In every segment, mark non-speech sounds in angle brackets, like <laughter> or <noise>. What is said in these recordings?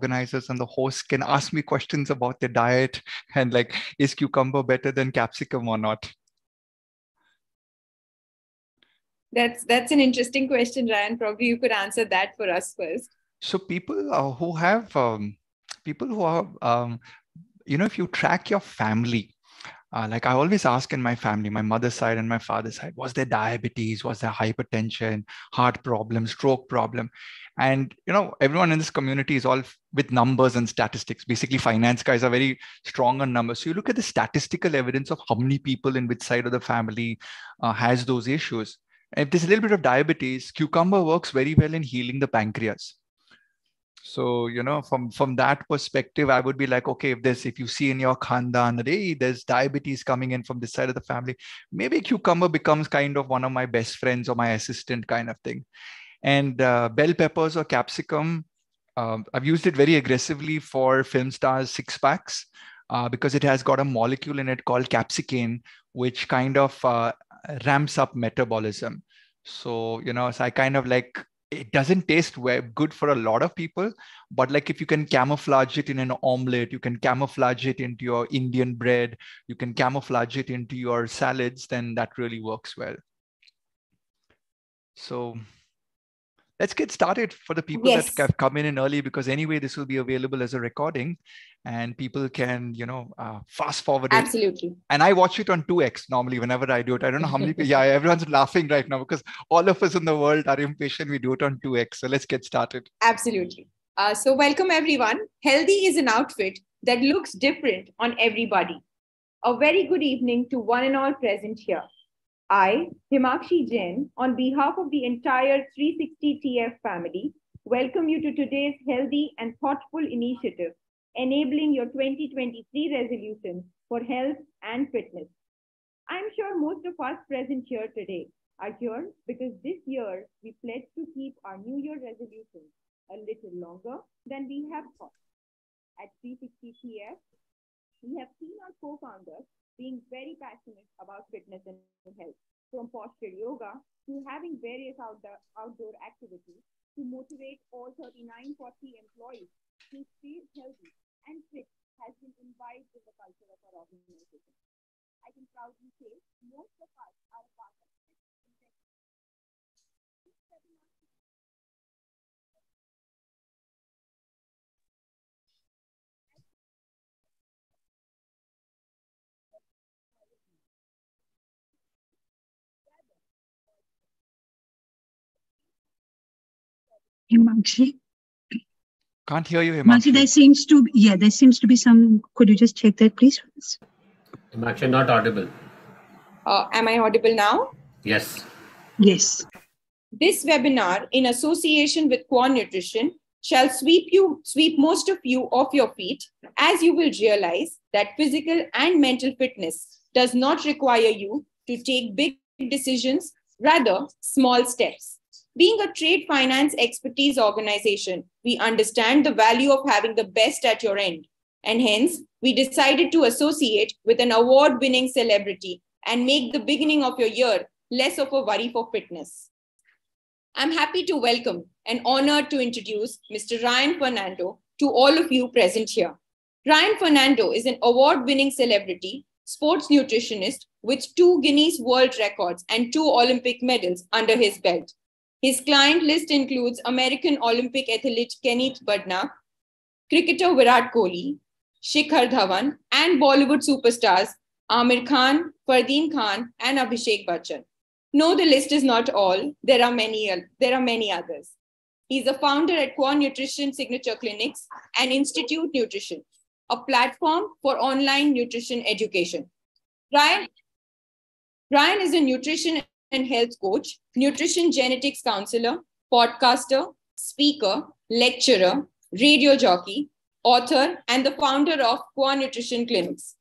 organizers and the hosts can ask me questions about their diet <laughs> and like, is cucumber better than capsicum or not? That's that's an interesting question, Ryan. Probably you could answer that for us first. So people uh, who have um, people who are um, you know if you track your family uh, like I always ask in my family, my mother's side and my father's side, was there diabetes? Was there hypertension, heart problem, stroke problem? And you know, everyone in this community is all with numbers and statistics. Basically, finance guys are very strong on numbers. So you look at the statistical evidence of how many people in which side of the family uh, has those issues. And if there's a little bit of diabetes, cucumber works very well in healing the pancreas so you know from from that perspective i would be like okay if there's if you see in your khandan hey there's diabetes coming in from this side of the family maybe cucumber becomes kind of one of my best friends or my assistant kind of thing and uh, bell peppers or capsicum um, i've used it very aggressively for film stars six packs uh, because it has got a molecule in it called capsaicin which kind of uh, ramps up metabolism. So you know so i kind of like it doesn't taste good for a lot of people but like if you can camouflage it in an omelette you can camouflage it into your indian bread you can camouflage it into your salads then that really works well. So let's get started for the people yes. that have come in, in early because anyway this will be available as a recording and people can you know uh, fast forward it. absolutely. And i watch it on 2x normally whenever i do it. I don't know how many <laughs> people yeah everyone's laughing right now because all of us in the world are impatient. We do it on 2x so let's get started. Absolutely. Uh, so welcome everyone. Healthy is an outfit that looks different on everybody. A very good evening to one and all present here I, Himakshi Jain, on behalf of the entire 360 TF family, welcome you to today's healthy and thoughtful initiative enabling your 2023 resolutions for health and fitness. I'm sure most of us present here today are here because this year we pledged to keep our New Year resolutions a little longer than we have thought. At 360 TF, we have seen our co-founders being very passionate about fitness and health, from posture yoga to having various outdoor, outdoor activities to motivate all 3940 employees to stay healthy and fit has been imbibed in the culture of our organization. I can proudly say most of us are part of Himakshi. Can't hear you, Himakshi. there seems to yeah, there seems to be some. Could you just check that, please? Himakshi, not audible. Uh, am I audible now? Yes. Yes. This webinar, in association with Qua Nutrition, shall sweep you sweep most of you off your feet as you will realize that physical and mental fitness does not require you to take big decisions rather small steps being a trade finance expertise organization, we understand the value of having the best at your end. And hence, we decided to associate with an award winning celebrity and make the beginning of your year less of a worry for fitness. I'm happy to welcome and honored to introduce Mr. Ryan Fernando to all of you present here. Ryan Fernando is an award winning celebrity, sports nutritionist with two Guinness World Records and two Olympic medals under his belt. His client list includes American Olympic athlete Kenneth Badna, cricketer Virat Kohli, Shikhar Dhawan, and Bollywood superstars Aamir Khan, Fardeen Khan, and Abhishek Bachchan. No, the list is not all. There are many, there are many others. He's a founder at Qua Nutrition Signature Clinics and Institute Nutrition, a platform for online nutrition education. Ryan, Ryan is a nutrition and health coach, nutrition genetics counselor, podcaster, speaker, lecturer, radio jockey, author, and the founder of Qua Nutrition Clinics.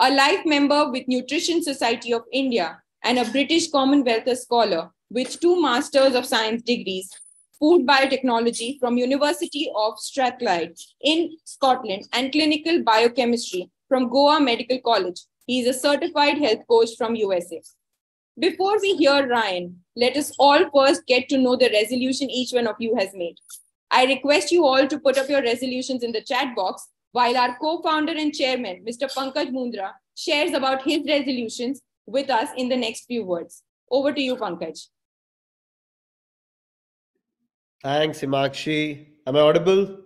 A life member with Nutrition Society of India and a British Commonwealth scholar with two Masters of Science degrees, food biotechnology from University of Strathclyde in Scotland and clinical biochemistry from Goa Medical College. He is a certified health coach from USA. Before we hear Ryan, let us all first get to know the resolution each one of you has made. I request you all to put up your resolutions in the chat box while our co-founder and chairman, Mr. Pankaj Mundra, shares about his resolutions with us in the next few words. Over to you, Pankaj. Thanks, Himakshi. Am I audible?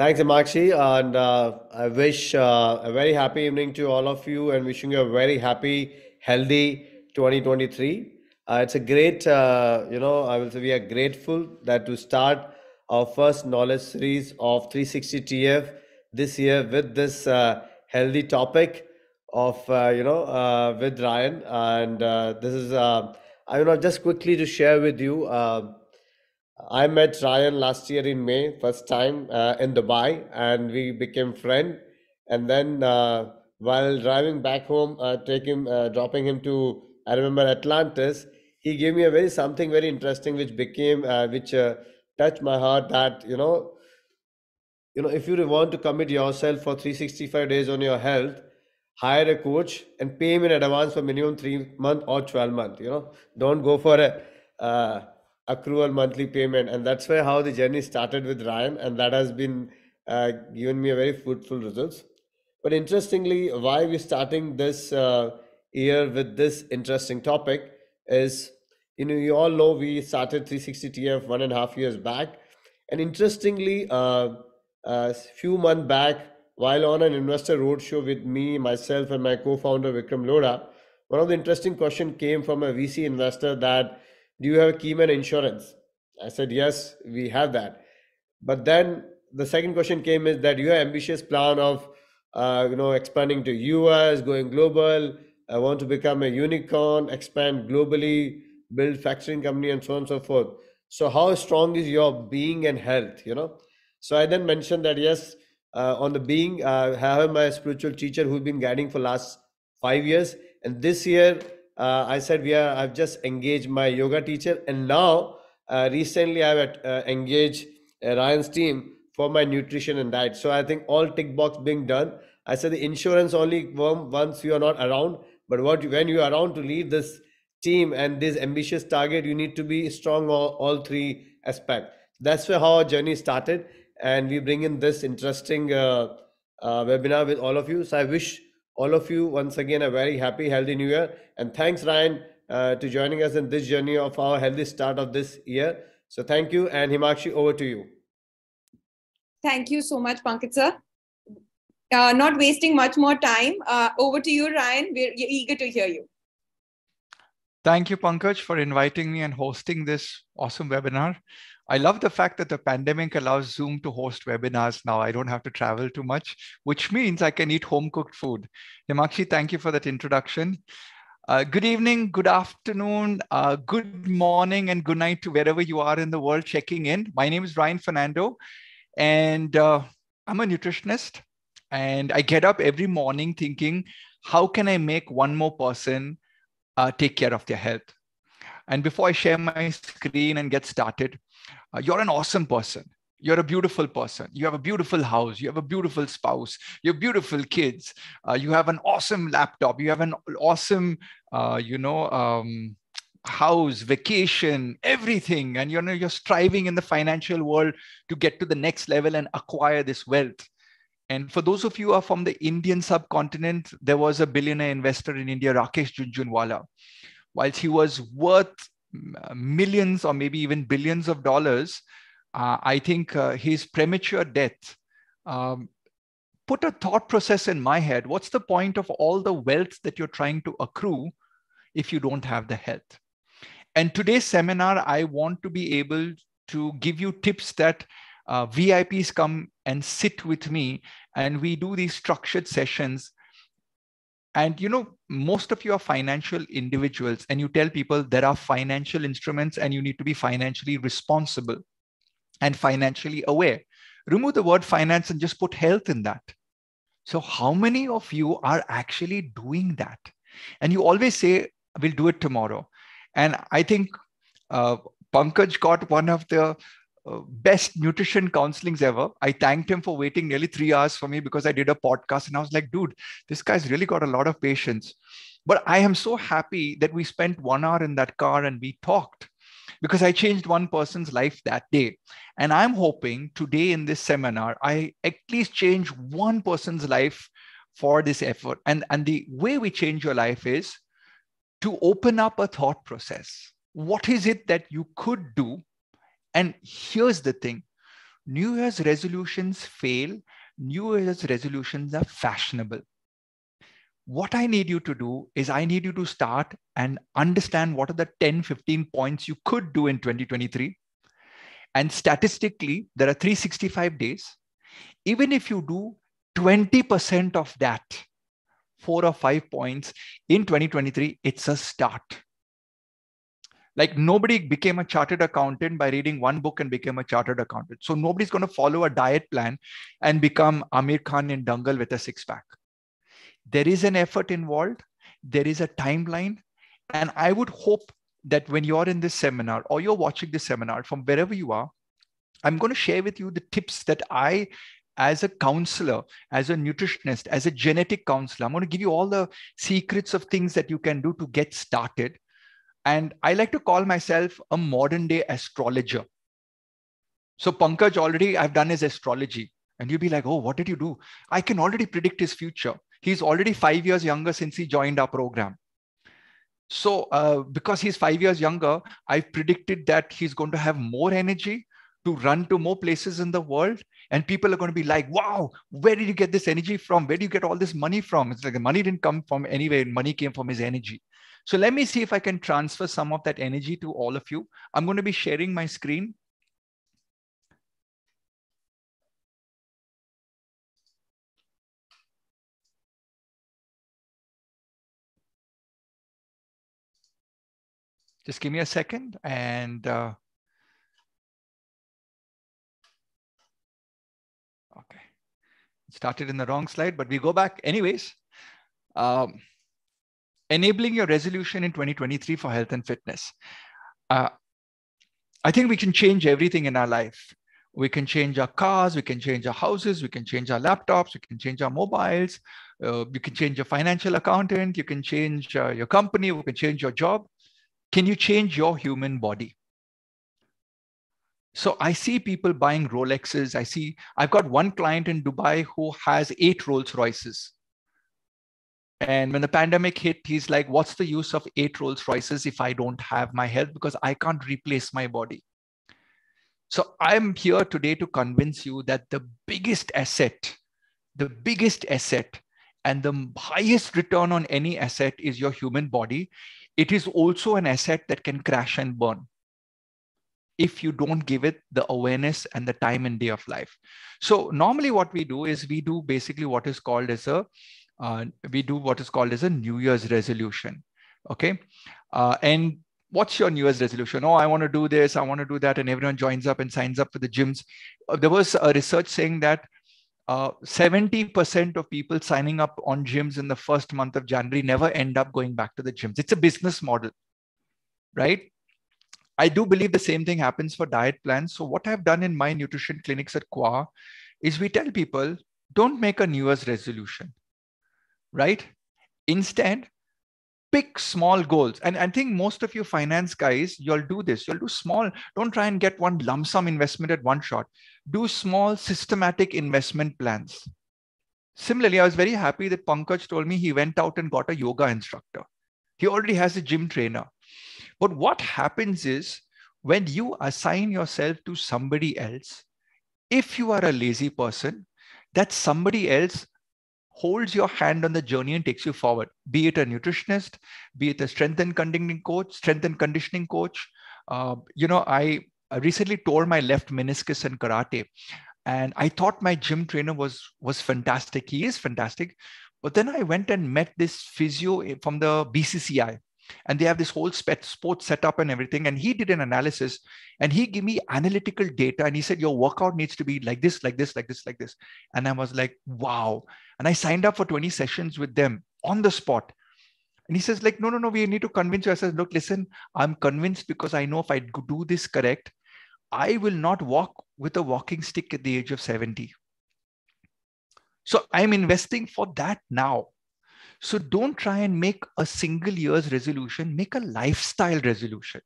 Thanks, Himakshi. And uh, I wish uh, a very happy evening to all of you and wishing you a very happy, healthy 2023. Uh, it's a great, uh, you know, I will say we are grateful that to start our first knowledge series of 360 TF this year with this uh, healthy topic of, uh, you know, with Ryan. And this is I want just quickly to share with you. Uh, I met Ryan last year in May, first time uh, in Dubai, and we became friend. And then uh, while driving back home, uh, taking uh, dropping him to I remember Atlantis, he gave me a very something very interesting, which became uh, which touched my heart. That you know, you know, if you want to commit yourself for 365 days on your health, hire a coach and pay him in advance for minimum three month or 12 month you know don't go for a uh, accrual monthly payment. And that's where how the journey started with ryan and that has been uh, given me a very fruitful results. But interestingly why we're starting this uh, year with this interesting topic is you know you all know we started 360 tf one and a half years back. And interestingly a uh, uh, few months back while on an investor roadshow with me, myself, and my co-founder Vikram Lodha one of the interesting questions came from a VC investor that, do you have a Keyman insurance? I said, yes, we have that. But then the second question came is that you have ambitious plan of, uh, you know, expanding to US, going global. I want to become a unicorn, expand globally, build factoring company, and so on and so forth. So how strong is your being and health? You know. So I then mentioned that yes, uh, on the being uh, have my spiritual teacher who's been guiding for last five years and this year uh, i said we are i've just engaged my yoga teacher. And now uh, recently i've uh, engaged uh, ryan's team for my nutrition and diet. So i think all tick box being done. I said the insurance only once you are not around but what when you are around to lead this team and this ambitious target you need to be strong all, all three aspects that's where how our journey started and we bring in this interesting uh, uh, webinar with all of you. So I wish all of you once again a very happy, healthy new year. And thanks, Ryan, uh, to joining us in this journey of our healthy start of this year. So thank you. And Himakshi, over to you. Thank you so much, Pankaj sir. Uh, not wasting much more time. Uh, over to you, Ryan. We're eager to hear you. Thank you, Pankaj, for inviting me and hosting this awesome webinar. I love the fact that the pandemic allows Zoom to host webinars now. I don't have to travel too much, which means I can eat home cooked food. Himakshi, thank you for that introduction. Uh, good evening, good afternoon, uh, good morning, and good night to wherever you are in the world checking in. My name is Ryan Fernando, and uh, I'm a nutritionist. And I get up every morning thinking, how can I make one more person uh, take care of their health? And before I share my screen and get started, uh, you're an awesome person. You're a beautiful person. You have a beautiful house. You have a beautiful spouse. You have beautiful kids. Uh, you have an awesome laptop. You have an awesome, uh, you know, um, house, vacation, everything. And you know, you're striving in the financial world to get to the next level and acquire this wealth. And for those of you who are from the Indian subcontinent, there was a billionaire investor in India, Rakesh Jhunjhunwala. Whilst he was worth millions or maybe even billions of dollars, uh, I think uh, his premature death um, put a thought process in my head. What's the point of all the wealth that you're trying to accrue if you don't have the health? And today's seminar, I want to be able to give you tips that uh, VIPs come and sit with me, and we do these structured sessions and you know most of you are financial individuals and you tell people there are financial instruments and you need to be financially responsible and financially aware. Remove the word finance and just put health in that. So how many of you are actually doing that? And you always say we'll do it tomorrow. And i think uh, pankaj got one of the uh, best nutrition counselings ever. I thanked him for waiting nearly three hours for me because I did a podcast and I was like, dude, this guy's really got a lot of patience. But I am so happy that we spent one hour in that car and we talked because I changed one person's life that day. And I'm hoping today in this seminar, I at least change one person's life for this effort. And, and the way we change your life is to open up a thought process. What is it that you could do? And here's the thing New Year's resolutions fail, New Year's resolutions are fashionable what I need you to do is I need you to start and understand what are the 10, 15 points you could do in 2023. And statistically, there are 365 days. Even if you do 20% of that, four or five points in 2023, it's a start. Like nobody became a chartered accountant by reading one book and became a chartered accountant. So nobody's going to follow a diet plan and become Aamir Khan in Dangal with a six pack there is an effort involved, there is a timeline. And I would hope that when you're in this seminar or you're watching this seminar from wherever you are, I'm going to share with you the tips that I, as a counselor, as a nutritionist, as a genetic counselor, I'm going to give you all the secrets of things that you can do to get started. And I like to call myself a modern day astrologer. So Pankaj already I've done his astrology. And you'll be like, oh, what did you do? I can already predict his future. He's already five years younger since he joined our program. So, uh, because he's five years younger, I've predicted that he's going to have more energy to run to more places in the world. And people are going to be like, wow, where did you get this energy from? Where do you get all this money from? It's like the money didn't come from anywhere, money came from his energy. So, let me see if I can transfer some of that energy to all of you. I'm going to be sharing my screen. Just give me a second and uh, okay, started in the wrong slide, but we go back anyways. Um, enabling your resolution in 2023 for health and fitness. Uh, I think we can change everything in our life. We can change our cars, we can change our houses, we can change our laptops, we can change our mobiles, uh, you can change your financial accountant, you can change uh, your company, we can change your job. Can you change your human body? So I see people buying Rolexes. I see, I've got one client in Dubai who has eight Rolls Royces. And when the pandemic hit, he's like, what's the use of eight Rolls Royces if I don't have my health because I can't replace my body? So I'm here today to convince you that the biggest asset, the biggest asset, and the highest return on any asset is your human body it is also an asset that can crash and burn if you don't give it the awareness and the time and day of life. So normally what we do is we do basically what is called as a, uh, we do what is called as a New Year's resolution. Okay. Uh, and what's your New Year's resolution? Oh, I want to do this. I want to do that. And everyone joins up and signs up for the gyms. Uh, there was a research saying that 70% uh, of people signing up on gyms in the first month of January never end up going back to the gyms. It's a business model, right? I do believe the same thing happens for diet plans. So, what I've done in my nutrition clinics at Qua is we tell people don't make a New Year's resolution, right? Instead, pick small goals. And I think most of you finance guys, you'll do this. You'll do small. Don't try and get one lump sum investment at one shot. Do small systematic investment plans. Similarly, I was very happy that Pankaj told me he went out and got a yoga instructor. He already has a gym trainer. But what happens is when you assign yourself to somebody else, if you are a lazy person, that somebody else holds your hand on the journey and takes you forward, be it a nutritionist, be it a strength and conditioning coach, strength and conditioning coach. Uh, you know, I, I recently tore my left meniscus in karate and I thought my gym trainer was, was fantastic. He is fantastic. But then I went and met this physio from the BCCI and they have this whole sports setup and everything. And he did an analysis and he gave me analytical data and he said your workout needs to be like this like this like this like this. And i was like wow. And i signed up for 20 sessions with them on the spot. And he says like no no no we need to convince you. I said look listen i'm convinced because i know if i do this correct i will not walk with a walking stick at the age of 70 so i'm investing for that now so don't try and make a single year's resolution, make a lifestyle resolution.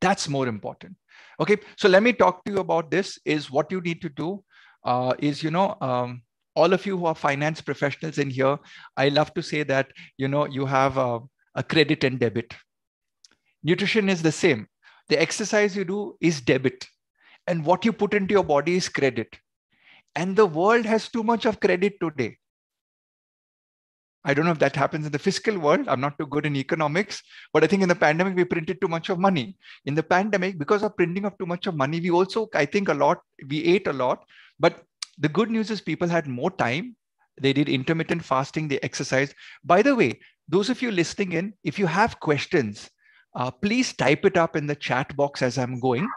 That's more important. Okay, so let me talk to you about this. Is what you need to do uh, is you know um, all of you who are finance professionals in here, I love to say that you know you have a, a credit and debit. Nutrition is the same. The exercise you do is debit, and what you put into your body is credit. And the world has too much of credit today. I don't know if that happens in the fiscal world. I'm not too good in economics, but I think in the pandemic, we printed too much of money. In the pandemic, because of printing of too much of money, we also, I think, a lot, we ate a lot. But the good news is people had more time. They did intermittent fasting, they exercised. By the way, those of you listening in, if you have questions, uh, please type it up in the chat box as I'm going.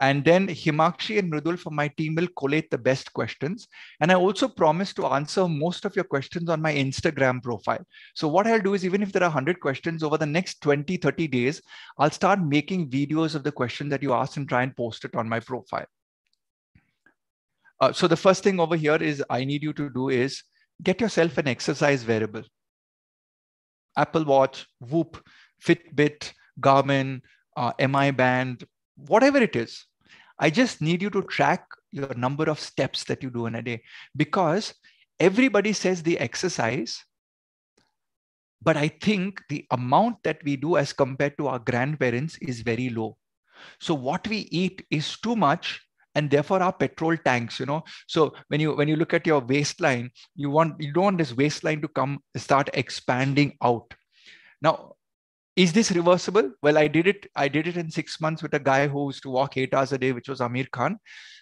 And then Himakshi and Mridul from my team will collate the best questions. And I also promise to answer most of your questions on my Instagram profile. So what I'll do is even if there are 100 questions over the next 20, 30 days, I'll start making videos of the question that you asked and try and post it on my profile. Uh, so the first thing over here is I need you to do is get yourself an exercise wearable. Apple Watch, Whoop, Fitbit, Garmin, uh, MI Band, whatever it is. I just need you to track your number of steps that you do in a day. Because everybody says the exercise, but I think the amount that we do as compared to our grandparents is very low. So what we eat is too much and therefore our petrol tanks you know. So when you when you look at your waistline you want you don't want this waistline to come start expanding out. Now is this reversible? Well, I did it. I did it in six months with a guy who used to walk eight hours a day, which was Aamir Khan.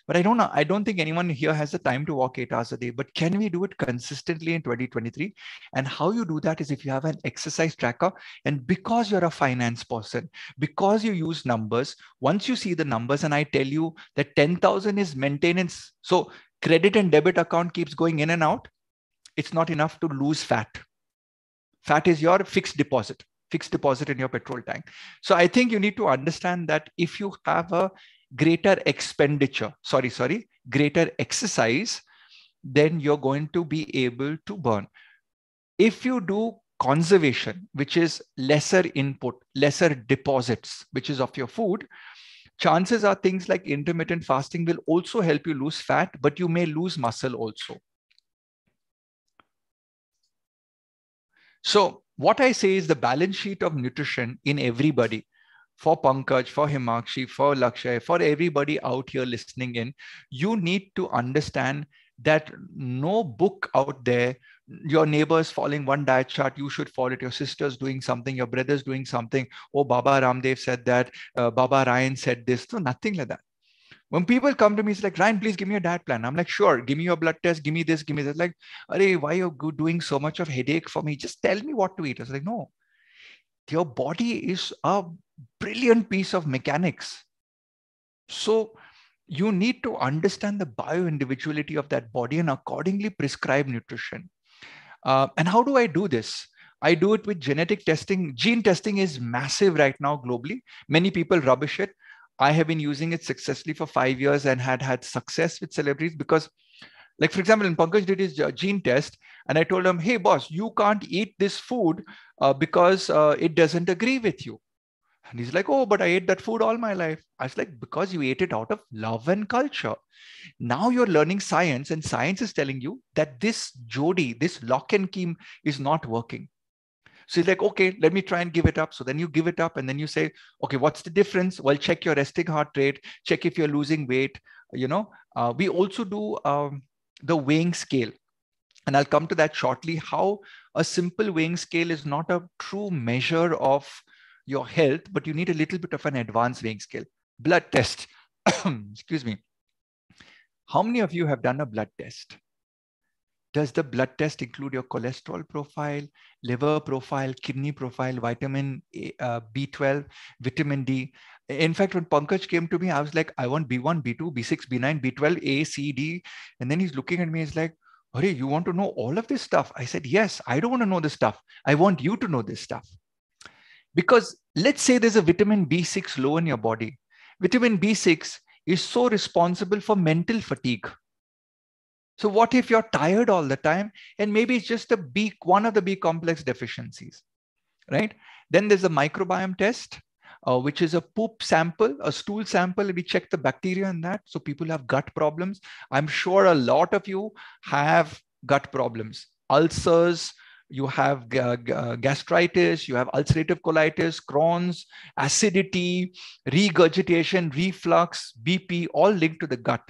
But I don't know. I don't think anyone here has the time to walk eight hours a day. But can we do it consistently in 2023? And how you do that is if you have an exercise tracker, and because you're a finance person, because you use numbers, once you see the numbers, and I tell you that 10,000 is maintenance. So credit and debit account keeps going in and out. It's not enough to lose fat. Fat is your fixed deposit fixed deposit in your petrol tank. So I think you need to understand that if you have a greater expenditure, sorry, sorry, greater exercise, then you're going to be able to burn. If you do conservation, which is lesser input, lesser deposits, which is of your food, chances are things like intermittent fasting will also help you lose fat, but you may lose muscle also. So what I say is the balance sheet of nutrition in everybody for Pankaj, for Himakshi, for Lakshay, for everybody out here listening in, you need to understand that no book out there, your neighbors following one diet chart, you should follow it. Your sister's doing something, your brother's doing something. Oh, Baba Ramdev said that, uh, Baba Ryan said this. So nothing like that. When people come to me, it's like, Ryan, please give me a diet plan. I'm like, sure, give me your blood test, give me this, give me this. Like, Are, why are you doing so much of headache for me? Just tell me what to eat. I was like, no, your body is a brilliant piece of mechanics. So you need to understand the bio individuality of that body and accordingly prescribe nutrition. Uh, and how do I do this? I do it with genetic testing. Gene testing is massive right now globally. Many people rubbish it. I have been using it successfully for five years and had had success with celebrities because, like for example, when Pankaj did his uh, gene test, and I told him, "Hey, boss, you can't eat this food uh, because uh, it doesn't agree with you." And he's like, "Oh, but I ate that food all my life." I was like, "Because you ate it out of love and culture. Now you're learning science, and science is telling you that this Jodi, this lock and key, is not working." So he's like, okay, let me try and give it up. So then you give it up and then you say, okay, what's the difference? Well, check your resting heart rate, check if you're losing weight. You know, uh, we also do um, the weighing scale. And I'll come to that shortly, how a simple weighing scale is not a true measure of your health, but you need a little bit of an advanced weighing scale. Blood test. <coughs> Excuse me. How many of you have done a blood test? Does the blood test include your cholesterol profile, liver profile, kidney profile, vitamin uh, B12, vitamin D? In fact, when Pankaj came to me, I was like, I want B1, B2, B6, B9, B12, A, C, D. And then he's looking at me, he's like, Hurry, you want to know all of this stuff? I said, Yes, I don't want to know this stuff. I want you to know this stuff. Because let's say there's a vitamin B6 low in your body. Vitamin B6 is so responsible for mental fatigue. So what if you're tired all the time and maybe it's just a B, one of the B complex deficiencies, right? Then there's a microbiome test. uh, which is a poop sample, a stool sample. We check the bacteria in that. So people have gut problems. I'm sure a lot of you have gut problems, ulcers, you have gastritis, you have ulcerative colitis, Crohn's, acidity, regurgitation, reflux, BP, all linked to the gut.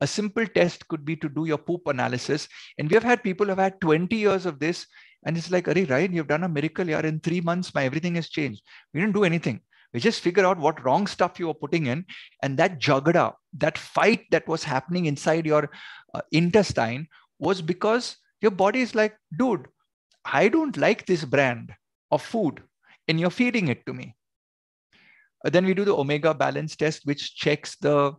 A simple test could be to do your poop analysis. And we have had people who have had 20 years of this. And it's like, Are right, you've done a miracle. Yeah, in three months, my everything has changed. We didn't do anything. We just figure out what wrong stuff you were putting in. And that jagada, that fight that was happening inside your uh, intestine was because your body is like, dude, I don't like this brand of food and you're feeding it to me. Uh, then we do the omega balance test, which checks the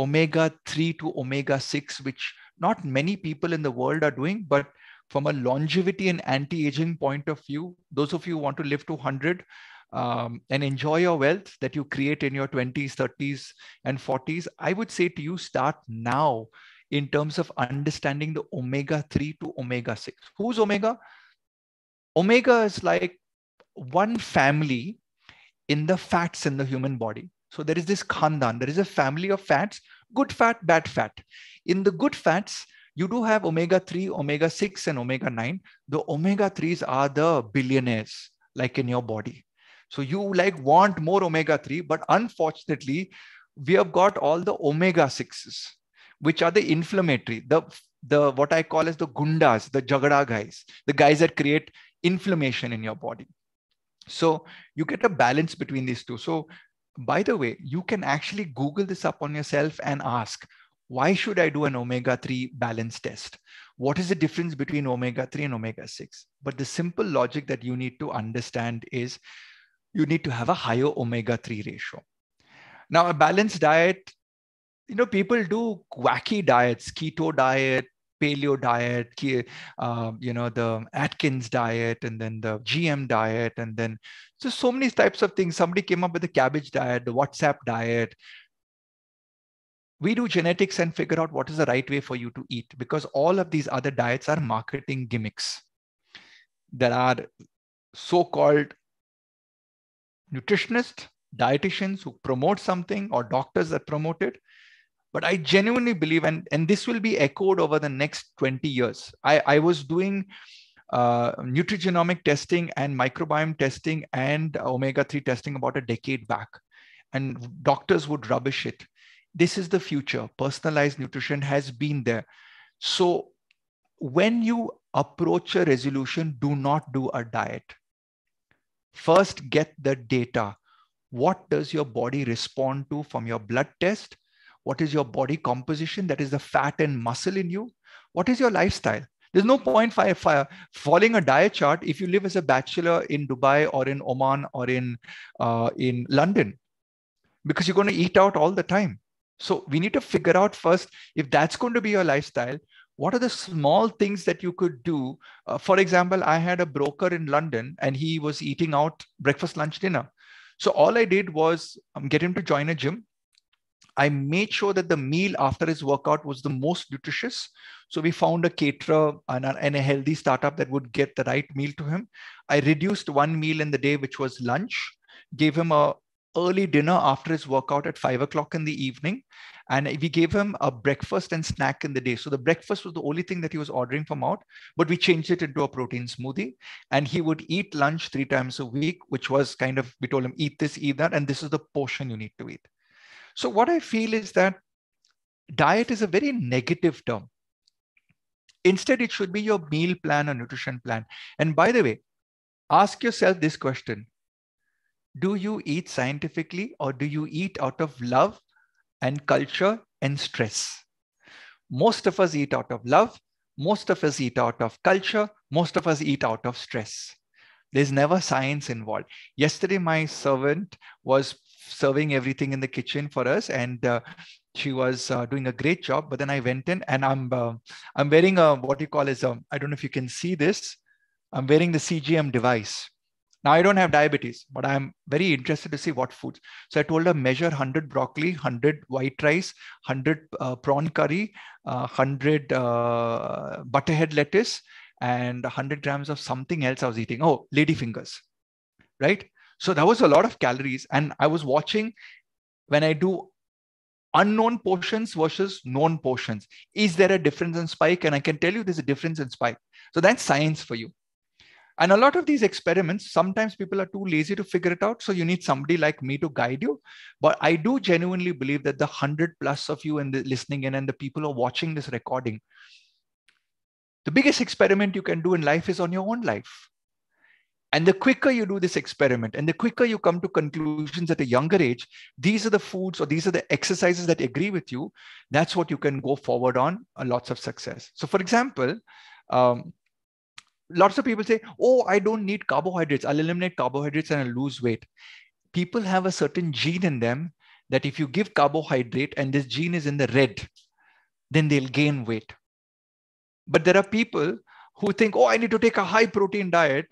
omega 3 to omega 6, which not many people in the world are doing, but from a longevity and anti-aging point of view, those of you who want to live to 100 um, and enjoy your wealth that you create in your 20s, 30s, and 40s, I would say to you, start now in terms of understanding the omega 3 to omega 6. Who's omega? Omega is like one family in the fats in the human body. So there is this khandan, there is a family of fats, good fat, bad fat. In the good fats, you do have omega 3, omega 6, and omega 9. The omega 3s are the billionaires, like in your body. So you like want more omega 3, but unfortunately, we have got all the omega 6s, which are the inflammatory, the the what I call as the gundas, the jagada guys, the guys that create inflammation in your body. So you get a balance between these two. So by the way, you can actually Google this up on yourself and ask, why should I do an omega-3 balance test? What is the difference between omega-3 and omega-6? But the simple logic that you need to understand is you need to have a higher omega-3 ratio. Now, a balanced diet, you know, people do wacky diets, keto diet, paleo diet, uh, you know, the Atkins diet, and then the GM diet, and then so so many types of things. Somebody came up with the cabbage diet, the WhatsApp diet. We do genetics and figure out what is the right way for you to eat because all of these other diets are marketing gimmicks. There are so-called nutritionists, dietitians who promote something or doctors that promote it but i genuinely believe and and this will be echoed over the next 20 years. I i was doing uh, nutrigenomic testing and microbiome testing and omega 3 testing about a decade back. And doctors would rubbish it. This is the future. Personalized nutrition has been there. So when you approach a resolution do not do a diet. First get the data. What does your body respond to from your blood test what is your body composition? That is the fat and muscle in you. What is your lifestyle? There's no point following a diet chart if you live as a bachelor in Dubai or in Oman or in, uh, in London, because you're going to eat out all the time. So we need to figure out first if that's going to be your lifestyle. What are the small things that you could do? Uh, for example, I had a broker in London and he was eating out breakfast, lunch, dinner. So all I did was um, get him to join a gym. I made sure that the meal after his workout was the most nutritious. So we found a caterer and a, and a, healthy startup that would get the right meal to him. I reduced one meal in the day, which was lunch, gave him a early dinner after his workout at five o'clock in the evening. And we gave him a breakfast and snack in the day. So the breakfast was the only thing that he was ordering from out, but we changed it into a protein smoothie. And he would eat lunch three times a week, which was kind of, we told him, eat this, eat that. And this is the portion you need to eat. So what I feel is that diet is a very negative term. Instead, it should be your meal plan or nutrition plan. And by the way, ask yourself this question. Do you eat scientifically or do you eat out of love and culture and stress? Most of us eat out of love. Most of us eat out of culture. Most of us eat out of stress. There's never science involved. Yesterday, my servant was serving everything in the kitchen for us, and uh, she was uh, doing a great job. But then I went in, and I'm uh, I'm wearing a what you call is a I don't know if you can see this. I'm wearing the CGM device. Now I don't have diabetes, but I'm very interested to see what foods. So I told her measure 100 broccoli, 100 white rice, 100 uh, prawn curry, uh, 100 uh, butterhead lettuce, and 100 grams of something else I was eating. Oh, lady fingers, right? So that was a lot of calories. And I was watching when I do unknown portions versus known portions. Is there a difference in spike? And I can tell you there's a difference in spike. So that's science for you. And a lot of these experiments, sometimes people are too lazy to figure it out. So you need somebody like me to guide you. But I do genuinely believe that the 100 plus of you and the listening in and the people who are watching this recording, the biggest experiment you can do in life is on your own life. And the quicker you do this experiment and the quicker you come to conclusions at a younger age, these are the foods or these are the exercises that agree with you. That's what you can go forward on uh, lots of success. So, for example, um, lots of people say, oh, I don't need carbohydrates. I'll eliminate carbohydrates and I'll lose weight. People have a certain gene in them that if you give carbohydrate and this gene is in the red, then they'll gain weight. But there are people who think, oh, I need to take a high protein diet.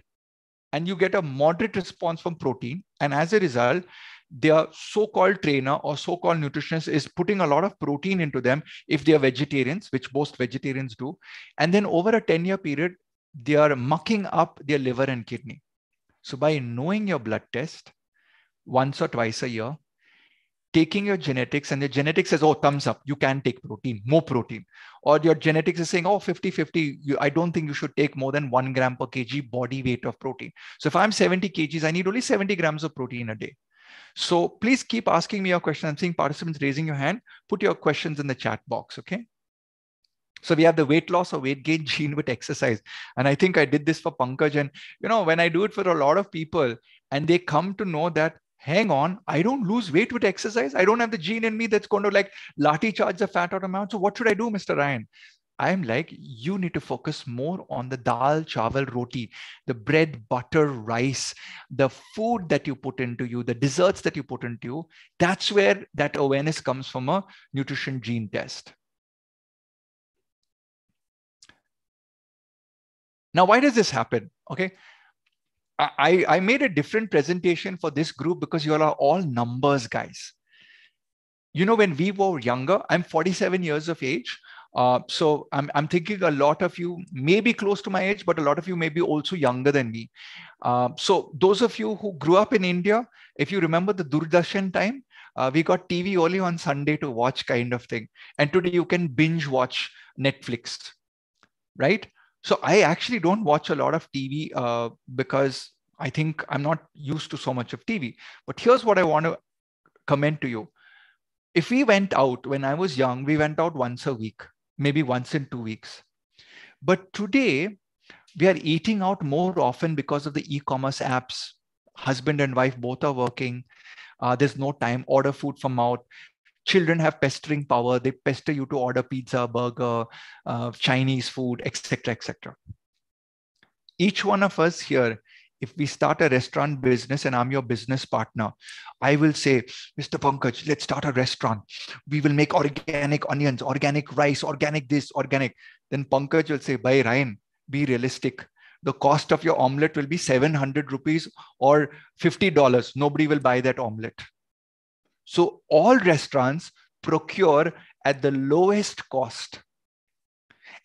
And you get a moderate response from protein. And as a result, their so-called trainer or so-called nutritionist is putting a lot of protein into them if they are vegetarians, which most vegetarians do. And then over a 10-year period, they are mucking up their liver and kidney. So by knowing your blood test once or twice a year, taking your genetics and the genetics says, oh, thumbs up, you can take protein, more protein. Or your genetics is saying, oh, 50, 50, you, I don't think you should take more than one gram per kg body weight of protein. So if I'm 70 kgs, I need only 70 grams of protein a day. So please keep asking me your question. I'm seeing participants raising your hand. Put your questions in the chat box, okay? So we have the weight loss or weight gain <laughs> gene with exercise. And I think I did this for Pankaj. And, you know, when I do it for a lot of people and they come to know that, hang on, I don't lose weight with exercise. I don't have the gene in me that's going to like lati charge the fat out of my mouth. So what should I do, Mr. Ryan? I'm like, you need to focus more on the dal, chawal, roti, the bread, butter, rice, the food that you put into you, the desserts that you put into you. That's where that awareness comes from a nutrition gene test. Now, why does this happen? Okay. I, I made a different presentation for this group because you all are all numbers guys. You know, when we were younger, I'm 47 years of age. Uh, so I'm, I'm thinking a lot of you may be close to my age, but a lot of you may be also younger than me. Uh, so those of you who grew up in India, if you remember the Doordarshan time, uh, we got TV only on Sunday to watch kind of thing. And today you can binge watch Netflix, right? So I actually don't watch a lot of TV uh, because I think I'm not used to so much of TV. But here's what I want to comment to you. If we went out when I was young, we went out once a week, maybe once in two weeks. But today, we are eating out more often because of the e-commerce apps. Husband and wife both are working. Uh, there's no time. Order food from out children have pestering power. They pester you to order pizza burger uh, chinese food etc etc each one of us here if we start a restaurant business and i'm your business partner i will say mr pankaj let's start a restaurant. We will make organic onions organic rice organic this organic. Then pankaj will say by ryan be realistic. The cost of your omelette will be 700 rupees or $50 nobody will buy that omelette so all restaurants procure at the lowest cost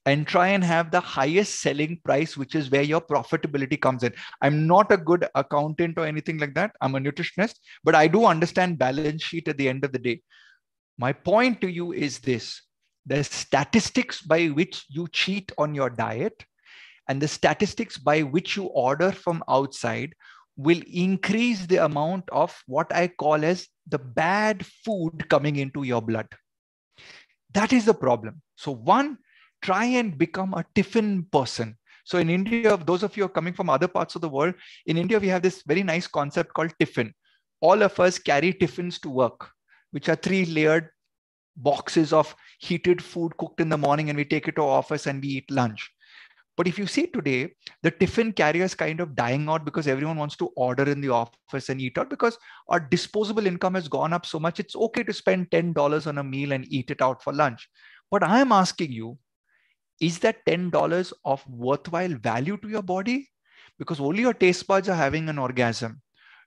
and try and have the highest selling price, which is where your profitability comes in. I'm not a good accountant or anything like that. I'm a nutritionist, but I do understand balance sheet at the end of the day. My point to you is this the statistics by which you cheat on your diet and the statistics by which you order from outside will increase the amount of what I call as the bad food coming into your blood. That is the problem. So, one, try and become a tiffin person. So, in India, those of you are coming from other parts of the world, in India, we have this very nice concept called tiffin. All of us carry tiffins to work, which are three layered boxes of heated food cooked in the morning, and we take it to office and we eat lunch. But if you see today, the tiffin carriers kind of dying out because everyone wants to order in the office and eat out because our disposable income has gone up so much. It's okay to spend $10 on a meal and eat it out for lunch. But I'm asking you, is that $10 of worthwhile value to your body? Because only your taste buds are having an orgasm.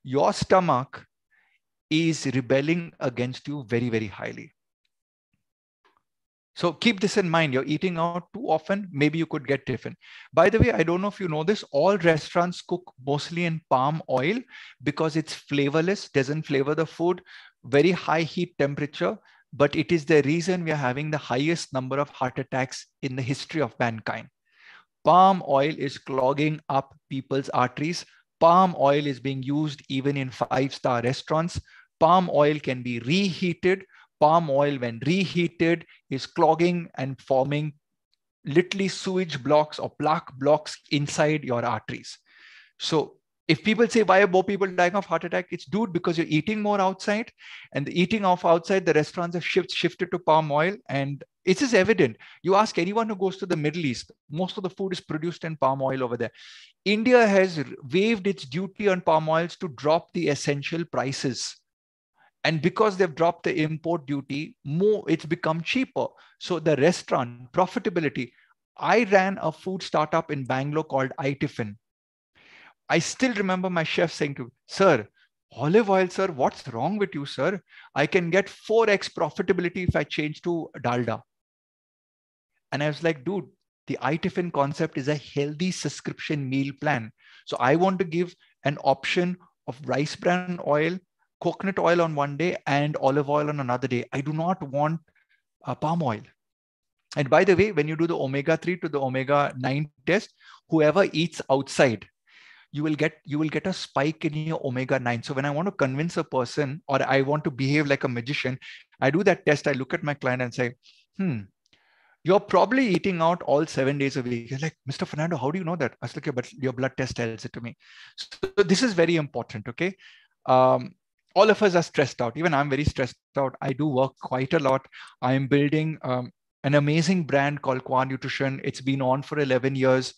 Your stomach is rebelling against you very, very highly. So keep this in mind. You're eating out too often. Maybe you could get tiffin. By the way, I don't know if you know this. All restaurants cook mostly in palm oil because it's flavorless, doesn't flavor the food, very high heat temperature. But it is the reason we are having the highest number of heart attacks in the history of mankind. Palm oil is clogging up people's arteries. Palm oil is being used even in five star restaurants. Palm oil can be reheated palm oil, when reheated, is clogging and forming literally sewage blocks or plaque blocks inside your arteries. So if people say why are more people dying of heart attack? It's due because you're eating more outside and the eating off outside the restaurants have shift, shifted to palm oil and it is evident. You ask anyone who goes to the middle east most of the food is produced in palm oil over there. India has waived its duty on palm oils to drop the essential prices and because they've dropped the import duty more it's become cheaper. So the restaurant profitability i ran a food startup in bangalore called itiffin. I still remember my chef saying to me sir olive oil sir what's wrong with you sir? I can get 4x profitability if i change to dalda. And i was like dude the itiffin concept is a healthy subscription meal plan. So i want to give an option of rice bran oil coconut oil on one day and olive oil on another day. I do not want uh, palm oil. And by the way, when you do the omega 3 to the omega 9 test, whoever eats outside, you will get you will get a spike in your omega 9 so when i want to convince a person or i want to behave like a magician i do that test i look at my client and say hmm you're probably eating out all seven days a week. Like, Mr. Fernando, how do you know that? I was like, but your blood test tells it to me. So this is very important. Okay. Um, all of us are stressed out. Even I'm very stressed out. I do work quite a lot. I'm building um, an amazing brand called Qua Nutrition. It's been on for 11 years.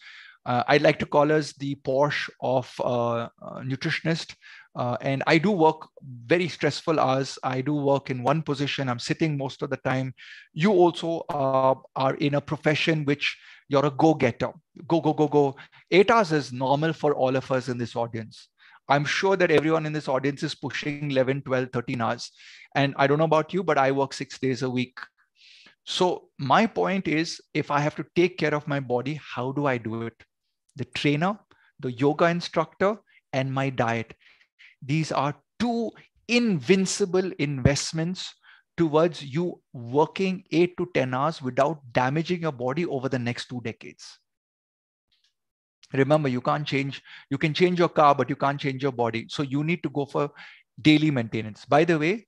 Uh, I like to call us the Porsche of uh, uh, nutritionist. Uh, and I do work very stressful hours. I do work in one position. I'm sitting most of the time. You also uh, are in a profession which you're a go-getter. Go, go, go, go. Eight hours is normal for all of us in this audience. I'm sure that everyone in this audience is pushing 11, 12, 13 hours. And I don't know about you, but I work six days a week. So my point is, if I have to take care of my body, how do I do it? The trainer, the yoga instructor, and my diet. These are two invincible investments towards you working eight to 10 hours without damaging your body over the next two decades remember you can't change you can change your car but you can't change your body. So you need to go for daily maintenance. By the way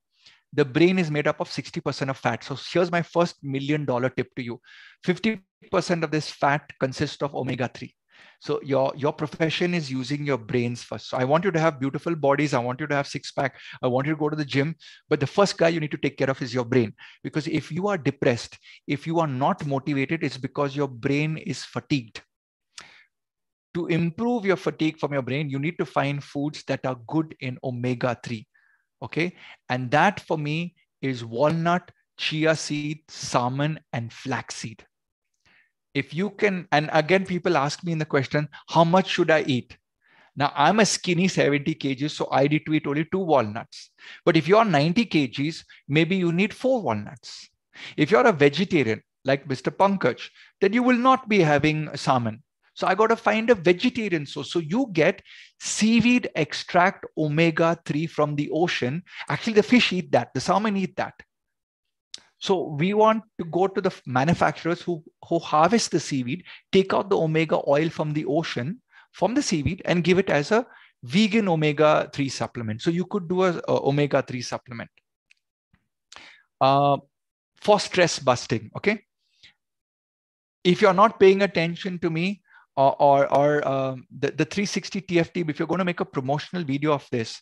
the brain is made up of 60% of fat. So here's my first million dollar tip to you. 50% of this fat consists of omega 3 so your your profession is using your brains first. So i want you to have beautiful bodies. I want you to have six pack. I want you to go to the gym. But the first guy you need to take care of is your brain. Because if you are depressed if you are not motivated it's because your brain is fatigued to improve your fatigue from your brain, you need to find foods that are good in omega 3. Okay. And that for me is walnut, chia seed, salmon, and flaxseed. If you can, and again, people ask me in the question, how much should I eat? Now, I'm a skinny 70 kgs, so I need to eat only two walnuts. But if you're 90 kgs, maybe you need four walnuts. If you're a vegetarian, like Mr. Pankaj, then you will not be having salmon. So I got to find a vegetarian source. So you get seaweed extract omega 3 from the ocean. Actually, the fish eat that, the salmon eat that. So we want to go to the manufacturers who, who harvest the seaweed, take out the omega oil from the ocean, from the seaweed, and give it as a vegan omega 3 supplement. So you could do a, omega 3 supplement. Uh, for stress busting, okay? If you're not paying attention to me, or, or, or um, the, the 360 TFT, if you're going to make a promotional video of this,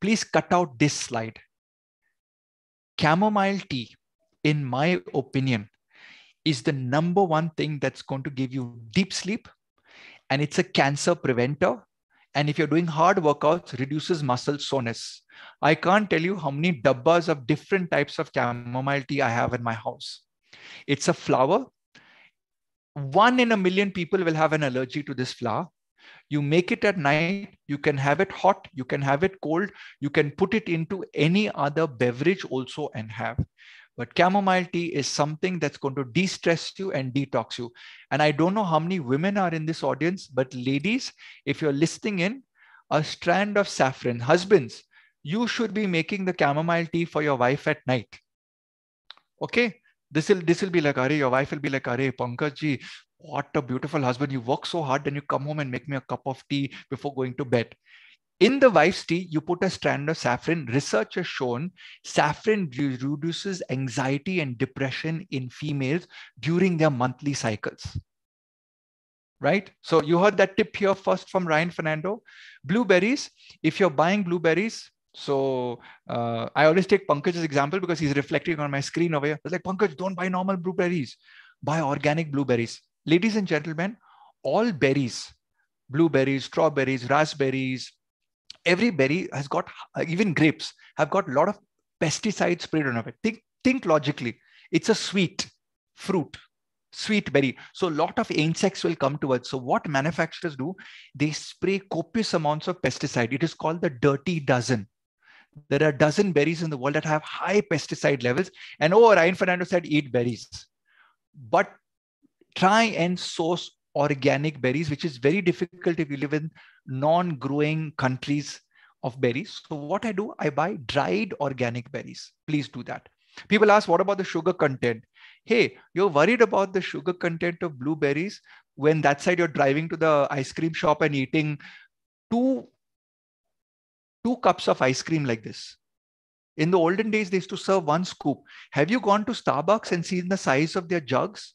please cut out this slide. Chamomile tea, in my opinion, is the number one thing that's going to give you deep sleep. And it's a cancer preventer. And if you're doing hard workouts, reduces muscle soreness. I can't tell you how many dabbas of different types of chamomile tea I have in my house. It's a flower one in a million people will have an allergy to this flower. You make it at night, you can have it hot, you can have it cold, you can put it into any other beverage also and have. But chamomile tea is something that's going to de stress you and detox you. And I don't know how many women are in this audience, but ladies, if you're listening in, a strand of saffron, husbands, you should be making the chamomile tea for your wife at night. Okay. This will this will be like, Are, your wife will be like, Are, Pankaj ji, what a beautiful husband. You work so hard, then you come home and make me a cup of tea before going to bed. In the wife's tea, you put a strand of saffron. Research has shown saffron reduces anxiety and depression in females during their monthly cycles. Right? So you heard that tip here first from Ryan Fernando. Blueberries, if you're buying blueberries, so uh, I always take Pankaj's example because he's reflecting on my screen over here. Like, Pankaj, don't buy normal blueberries, buy organic blueberries. Ladies and gentlemen, all berries, blueberries, strawberries, raspberries, every berry has got uh, even grapes have got a lot of pesticides sprayed on it think think logically it's a sweet fruit sweet berry so a lot of insects will come towards. so what manufacturers do they spray copious amounts of pesticide it is called the dirty dozen there are a dozen berries in the world that have high pesticide levels and oh ryan fernando said eat berries but try and source organic berries, which is very difficult if you live in non-growing countries of berries. So what I do, I buy dried organic berries. Please do that. People ask, what about the sugar content? Hey, you're worried about the sugar content of blueberries when that side you're driving to the ice cream shop and eating two, two cups of ice cream like this. In the olden days, they used to serve one scoop. Have you gone to Starbucks and seen the size of their jugs?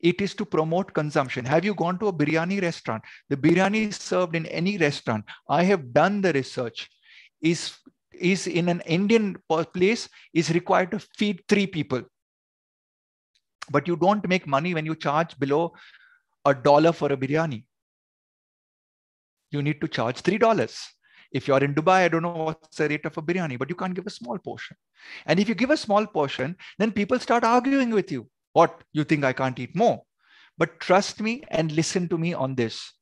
it is to promote consumption. Have you gone to a biryani restaurant? The biryani is served in any restaurant. I have done the research. Is is in an Indian place is required to feed three people. But you don't make money when you charge below a dollar for a biryani. You need to charge three dollars. If you're in Dubai, I don't know what's the rate of a biryani, but you can't give a small portion. And if you give a small portion, then people start arguing with you. What? You think I can't eat more? But trust me and listen to me on this.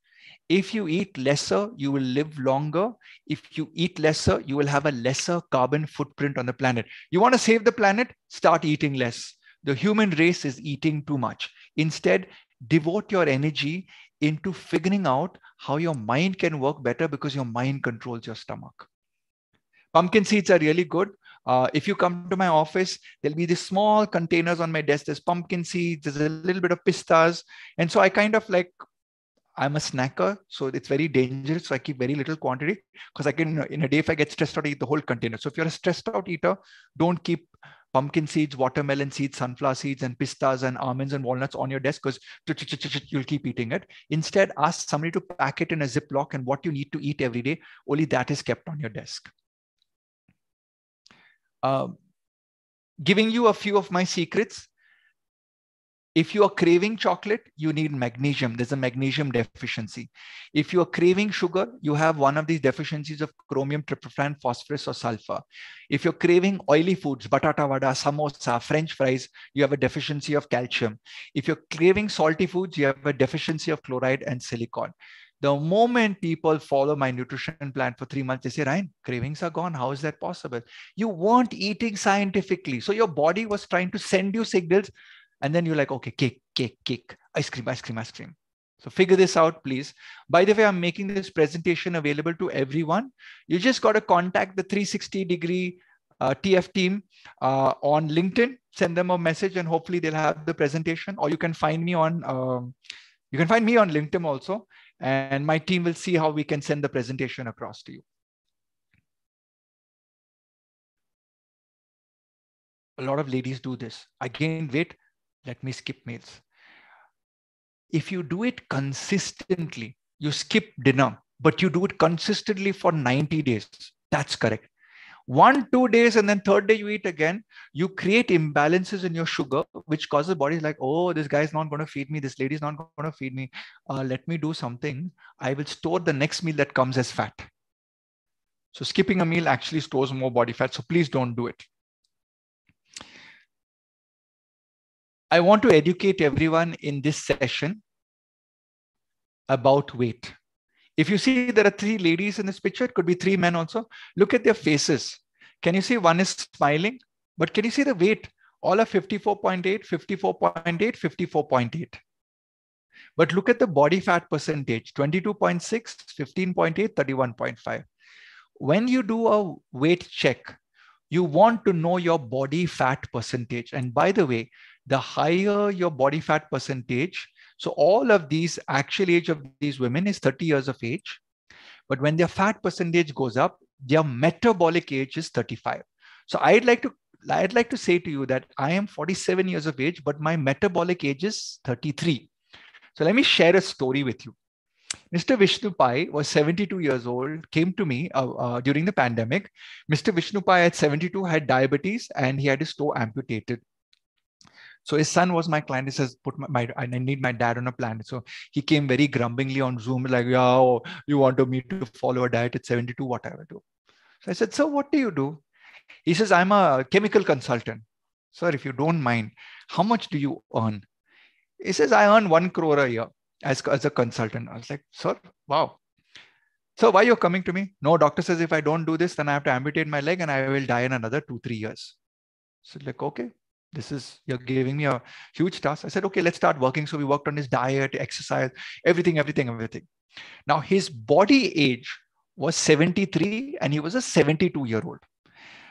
If you eat lesser, you will live longer. If you eat lesser, you will have a lesser carbon footprint on the planet. You want to save the planet? Start eating less. The human race is eating too much. Instead, devote your energy into figuring out how your mind can work better because your mind controls your stomach. Pumpkin seeds are really good. Uh, if you come to my office, there'll be these small containers on my desk. There's pumpkin seeds, there's a little bit of pistas. And so I kind of like, I'm a snacker, so it's very dangerous. So I keep very little quantity because I can, in a day, if I get stressed out, I eat the whole container. So if you're a stressed out eater, don't keep pumpkin seeds, watermelon seeds, sunflower seeds, and pistas and almonds and walnuts on your desk because you'll keep eating it. Instead, ask somebody to pack it in a Ziploc and what you need to eat every day, only that is kept on your desk. Um, giving you a few of my secrets. If you are craving chocolate, you need magnesium. There's a magnesium deficiency. If you are craving sugar, you have one of these deficiencies of chromium, tryptophan, phosphorus, or sulfur. If you're craving oily foods, batata vada, samosa, French fries, you have a deficiency of calcium. If you're craving salty foods, you have a deficiency of chloride and silicon. The moment people follow my nutrition plan for three months, they say, Ryan, cravings are gone. How is that possible? You weren't eating scientifically. So your body was trying to send you signals. And then you're like, okay, cake, cake, cake, ice cream, ice cream, ice cream. So figure this out, please. By the way, I'm making this presentation available to everyone. You just got to contact the 360 degree uh, TF team uh, on LinkedIn, send them a message and hopefully they'll have the presentation or you can find me on, um, you can find me on LinkedIn also and my team will see how we can send the presentation across to you. A lot of ladies do this. I gain weight, let me skip meals. If you do it consistently, you skip dinner, but you do it consistently for 90 days. That's correct. One two days and then third day you eat again you create imbalances in your sugar which causes body like oh this guy is not going to feed me this lady is not going to feed me. Uh, let me do something. I will store the next meal that comes as fat. So skipping a meal actually stores more body fat so please don't do it i want to educate everyone in this session about weight if you see there are three ladies in this picture, it could be three men also. Look at their faces. Can you see one is smiling, But can you see the weight? All are 54.8, 54.8, 54.8. But look at the body fat percentage 22.6, 15.8, 31.5. When you do a weight check, you want to know your body fat percentage. And by the way, the higher your body fat percentage, so all of these actual age of these women is 30 years of age. But when their fat percentage goes up, their metabolic age is 35. So I'd like to I'd like to say to you that I am 47 years of age, but my metabolic age is 33. So let me share a story with you. Mr. Vishnu Pai was 72 years old, came to me uh, uh, during the pandemic. Mr. Vishnu Pai at 72 had diabetes and he had his toe amputated. So his son was my client. He says, "Put my, my I need my dad on a plan." So he came very grumblingly on Zoom, like, "Yeah, oh, you want me to follow a diet at 72? What Whatever do." So I said, "So what do you do?" He says, "I'm a chemical consultant." Sir, if you don't mind, how much do you earn? He says, "I earn one crore a year as as a consultant." I was like, "Sir, wow." So why you're coming to me? No, doctor says if I don't do this, then I have to amputate my leg and I will die in another two, three years. So like, okay, this is you're giving me a huge task. I said okay let's start working. So we worked on his diet exercise everything everything everything. Now his body age was 73 and he was a 72 year old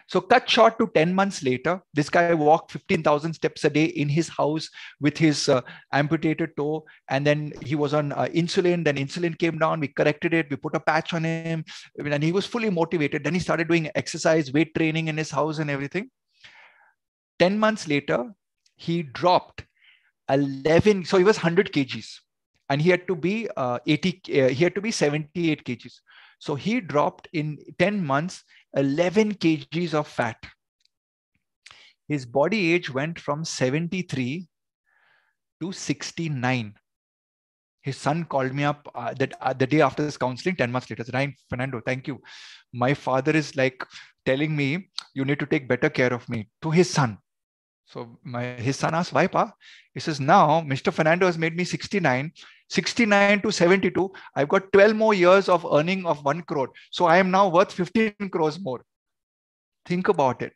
so cut short to 10 months later this guy walked 15000 steps a day in his house with his uh, amputated toe. And then he was on uh, insulin. Then insulin came down. We corrected it. We put a patch on him. And he was fully motivated. Then he started doing exercise weight training in his house and everything 10 months later, he dropped 11. So he was 100 kgs and he had to be uh, 80, uh, he had to be 78 kgs. So he dropped in 10 months 11 kgs of fat. His body age went from 73 to 69. His son called me up uh, that uh, the day after this counseling, 10 months later. Ryan, Fernando, thank you. My father is like telling me, you need to take better care of me to his son. So my his son asked, why, pa? He says, now Mr. Fernando has made me 69, 69 to 72. I've got 12 more years of earning of 1 crore. So I am now worth 15 crores more. Think about it.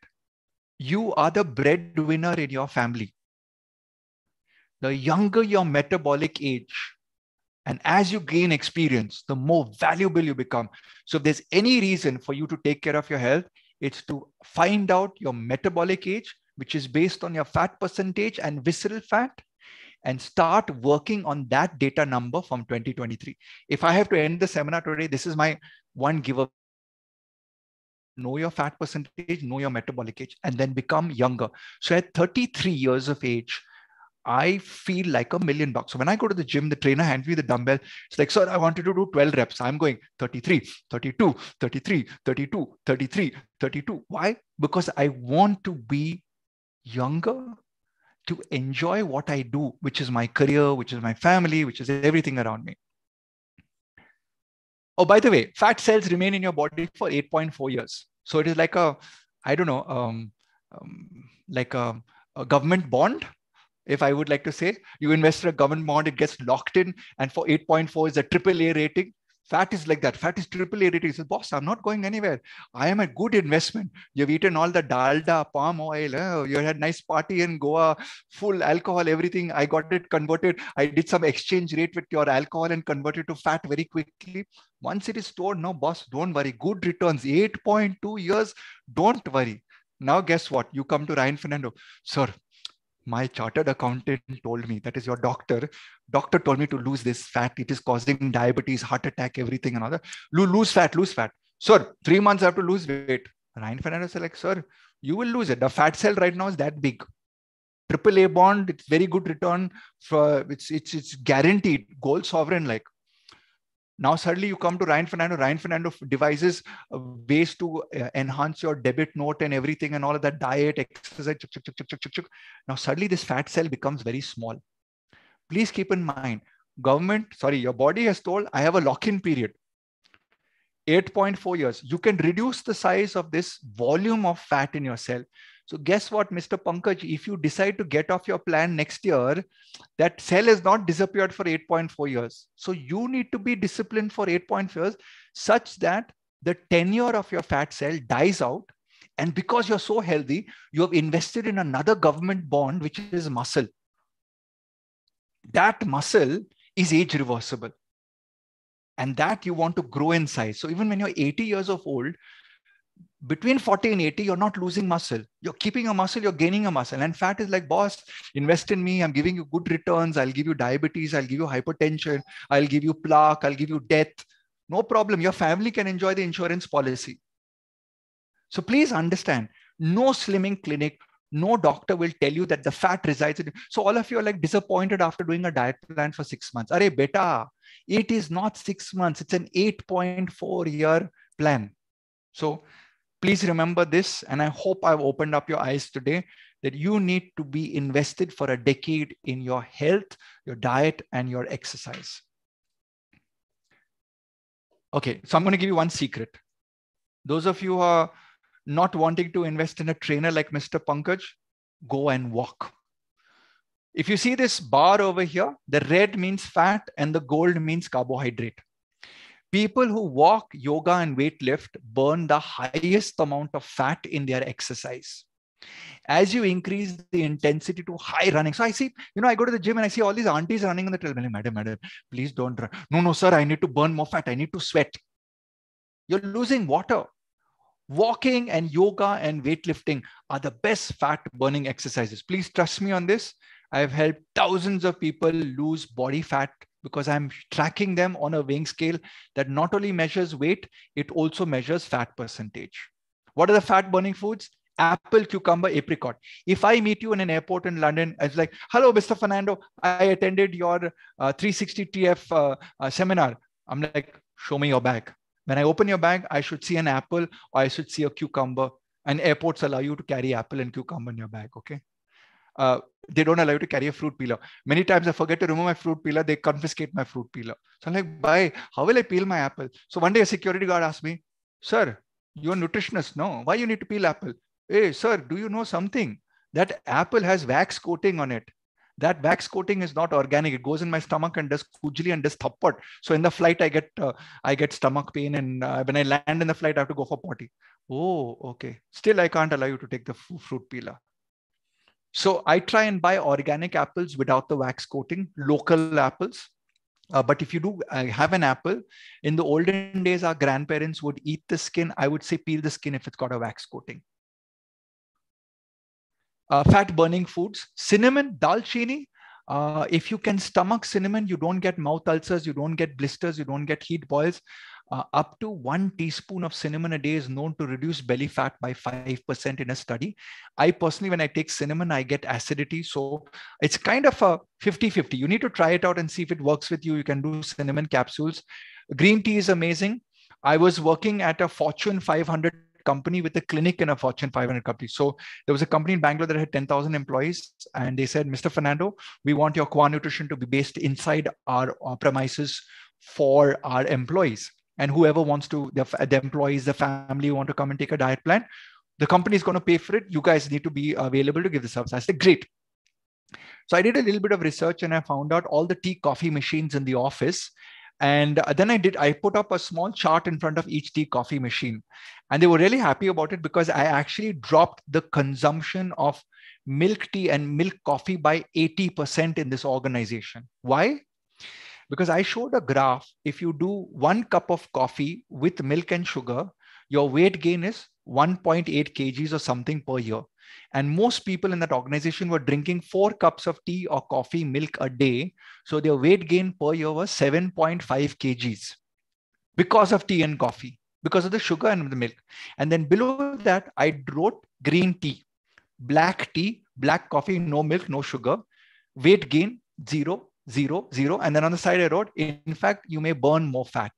You are the breadwinner in your family. The younger your metabolic age, and as you gain experience, the more valuable you become. So if there's any reason for you to take care of your health, it's to find out your metabolic age which is based on your fat percentage and visceral fat and start working on that data number from 2023. If I have to end the seminar today, this is my one giver. Know your fat percentage, know your metabolic age, and then become younger. So at 33 years of age, I feel like a million bucks. So when I go to the gym, the trainer hands me the dumbbell. It's like, sir, I wanted to do 12 reps. I'm going 33, 32, 33, 32, 33, 32. Why? Because I want to be younger to enjoy what I do, which is my career, which is my family, which is everything around me. Oh, by the way, fat cells remain in your body for 8.4 years. So it is like a, I don't know, um, um, like a, a government bond if I would like to say, you invest in a government bond, it gets locked in, and for 8.4 is a triple A rating. Fat is like that. Fat is triple A rated. He says, boss, I'm not going anywhere. I am a good investment. You've eaten all the dalda, palm oil. Eh? You had nice party in Goa, full alcohol, everything. I got it converted. I did some exchange rate with your alcohol and converted to fat very quickly. Once it is stored, no, boss, don't worry. Good returns, 8.2 years. Don't worry. Now, guess what? You come to Ryan Fernando. Sir, my chartered accountant told me that is your doctor doctor told me to lose this fat. It is causing diabetes heart attack everything and that. Lose fat lose fat. Sir three months i have to lose weight. Ryan fernando said like sir you will lose it. The fat cell right now is that big. Triple a bond it's very good return for it's it's it's guaranteed. Gold sovereign like now suddenly you come to Ryan Fernando. Ryan Fernando devises ways to uh, enhance your debit note and everything and all of that diet, exercise. Chuk, chuk, chuk, now suddenly this fat cell becomes very small. Please keep in mind, government, sorry, your body has told I have a lock-in period. 8.4 years. You can reduce the size of this volume of fat in your cell so guess what, Mr. Pankaj, if you decide to get off your plan next year, that cell has not disappeared for 8.4 years. So you need to be disciplined for 8.4 years such that the tenure of your fat cell dies out And because you're so healthy, you have invested in another government bond, which is muscle. That muscle is age reversible. And that you want to grow in size. So even when you're 80 years of old, between 40 and 80, you're not losing muscle. You're keeping a muscle, you're gaining a muscle. And fat is like, boss, invest in me. I'm giving you good returns. I'll give you diabetes. I'll give you hypertension. I'll give you plaque. I'll give you death. No problem. Your family can enjoy the insurance policy. So please understand no slimming clinic, no doctor will tell you that the fat resides in. So all of you are like disappointed after doing a diet plan for six months. Are beta, it is not six months. It's an 8.4 year plan. So please remember this. And I hope I've opened up your eyes today that you need to be invested for a decade in your health, your diet, and your exercise. Okay, so I'm going to give you one secret. Those of you who are not wanting to invest in a trainer like Mr. Pankaj, go and walk. If you see this bar over here, the red means fat and the gold means carbohydrate. People who walk, yoga, and weight lift burn the highest amount of fat in their exercise. As you increase the intensity to high running, so I see, you know, I go to the gym and I see all these aunties running on the treadmill Madam, madam, please don't run. No, no, sir, I need to burn more fat. I need to sweat. You're losing water. Walking and yoga and weightlifting are the best fat burning exercises. Please trust me on this. I've helped thousands of people lose body fat because I'm tracking them on a weighing scale that not only measures weight, it also measures fat percentage. What are the fat burning foods? Apple, cucumber, apricot. If I meet you in an airport in London, I was like, hello, Mr. Fernando, I attended your uh, 360 TF uh, uh, seminar. I'm like, show me your bag. When I open your bag, I should see an apple or I should see a cucumber. And airports allow you to carry apple and cucumber in your bag. Okay. Uh, they don't allow you to carry a fruit peeler. Many times I forget to remove my fruit peeler. They confiscate my fruit peeler. So I'm like, bye. How will I peel my apple? So one day a security guard asked me, sir, you're a nutritionist. No, why you need to peel apple? Hey, sir, do you know something? That apple has wax coating on it that wax coating is not organic. It goes in my stomach and does kujli and does thappat. So in the flight, I get uh, I get stomach pain, and uh, when I land in the flight, I have to go for potty. Oh, okay. Still, I can't allow you to take the fruit peeler. So I try and buy organic apples without the wax coating, local apples. Uh, but if you do uh, have an apple, in the olden days, our grandparents would eat the skin. I would say peel the skin if it's got a wax coating uh, fat burning foods. Cinnamon, dalchini. Uh, if you can stomach cinnamon, you don't get mouth ulcers, you don't get blisters, you don't get heat boils. Uh, up to one teaspoon of cinnamon a day is known to reduce belly fat by 5% in a study. I personally, when I take cinnamon, I get acidity. So it's kind of a 50 50. You need to try it out and see if it works with you. You can do cinnamon capsules. Green tea is amazing. I was working at a Fortune 500 company with a clinic in a Fortune 500 company. So there was a company in Bangalore that had 10,000 employees, and they said, Mr. Fernando, we want your Qua Nutrition to be based inside our, our premises for our employees. And whoever wants to, the, the employees, the family want to come and take a diet plan, the company is going to pay for it. You guys need to be available to give the service. I said, great. So I did a little bit of research and I found out all the tea coffee machines in the office and uh, then i did i put up a small chart in front of each tea coffee machine. And they were really happy about it because i actually dropped the consumption of milk tea and milk coffee by 80% in this organization. Why? Because i showed a graph. If you do one cup of coffee with milk and sugar your weight gain is 1.8 kgs or something per year and most people in that organization were drinking four cups of tea or coffee, milk a day. So their weight gain per year was 7.5 kgs because of tea and coffee, because of the sugar and the milk. And then below that, I wrote green tea, black tea, black coffee, no milk, no sugar, weight gain zero, zero, zero. And then on the side, I wrote, in fact, you may burn more fat.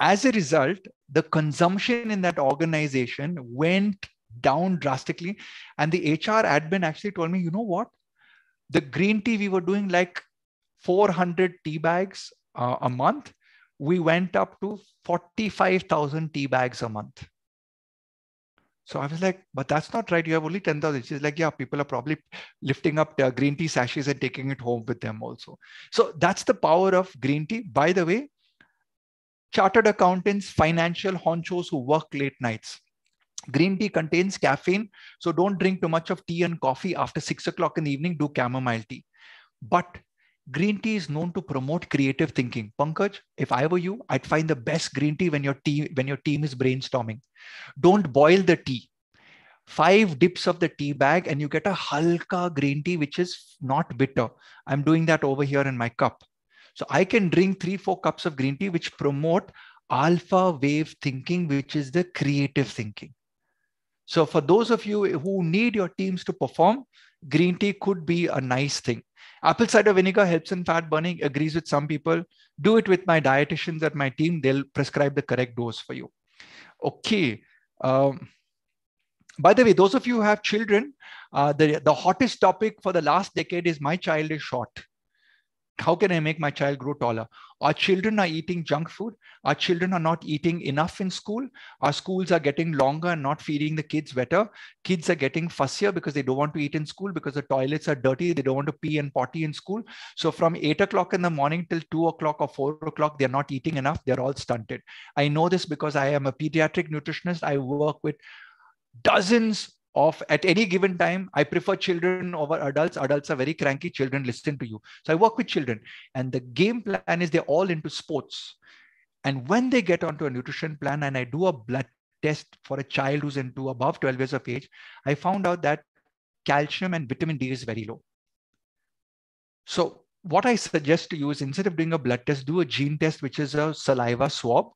As a result, the consumption in that organization went down drastically. And the HR admin actually told me, you know what? The green tea, we were doing like 400 tea bags uh, a month. We went up to 45,000 tea bags a month. So I was like, but that's not right. You have only 10,000. She's like, yeah, people are probably lifting up their green tea sachets and taking it home with them also. So that's the power of green tea. By the way, chartered accountants, financial honchos who work late nights Green tea contains caffeine, so don't drink too much of tea and coffee after six o'clock in the evening. Do chamomile tea. But green tea is known to promote creative thinking. Pankaj, if I were you, I'd find the best green tea when your team when your team is brainstorming. Don't boil the tea. Five dips of the tea bag, and you get a halka green tea, which is not bitter. I'm doing that over here in my cup. So I can drink three, four cups of green tea, which promote alpha wave thinking, which is the creative thinking. So for those of you who need your teams to perform, green tea could be a nice thing. Apple cider vinegar helps in fat burning, agrees with some people. Do it with my dietitians at my team. They'll prescribe the correct dose for you. Okay. Um, by the way, those of you who have children, uh, the, the hottest topic for the last decade is my child is short how can I make my child grow taller? Our children are eating junk food. Our children are not eating enough in school. Our schools are getting longer and not feeding the kids better. Kids are getting fussier because they don't want to eat in school because the toilets are dirty. They don't want to pee and potty in school. So from eight o'clock in the morning till two o'clock or four o'clock, they're not eating enough. They're all stunted. I know this because I am a pediatric nutritionist. I work with dozens of at any given time i prefer children over adults. Adults are very cranky. Children listen to you. So i work with children. And the game plan is they're all into sports. And when they get onto a nutrition plan and i do a blood test for a child who's into above 12 years of age i found out that calcium and vitamin d is very low. So what i suggest to you is instead of doing a blood test do a gene test which is a saliva swab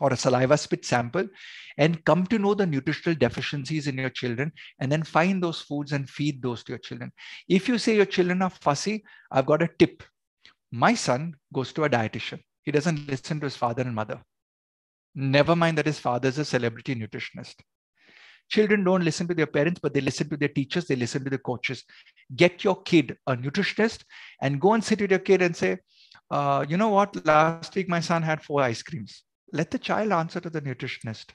or a saliva spit sample and come to know the nutritional deficiencies in your children and then find those foods and feed those to your children. If you say your children are fussy, I've got a tip. My son goes to a dietitian. He doesn't listen to his father and mother. Never mind that his father is a celebrity nutritionist. Children don't listen to their parents, but they listen to their teachers, they listen to the coaches. Get your kid a nutritionist and go and sit with your kid and say, uh, you know what? Last week my son had four ice creams let the child answer to the nutritionist.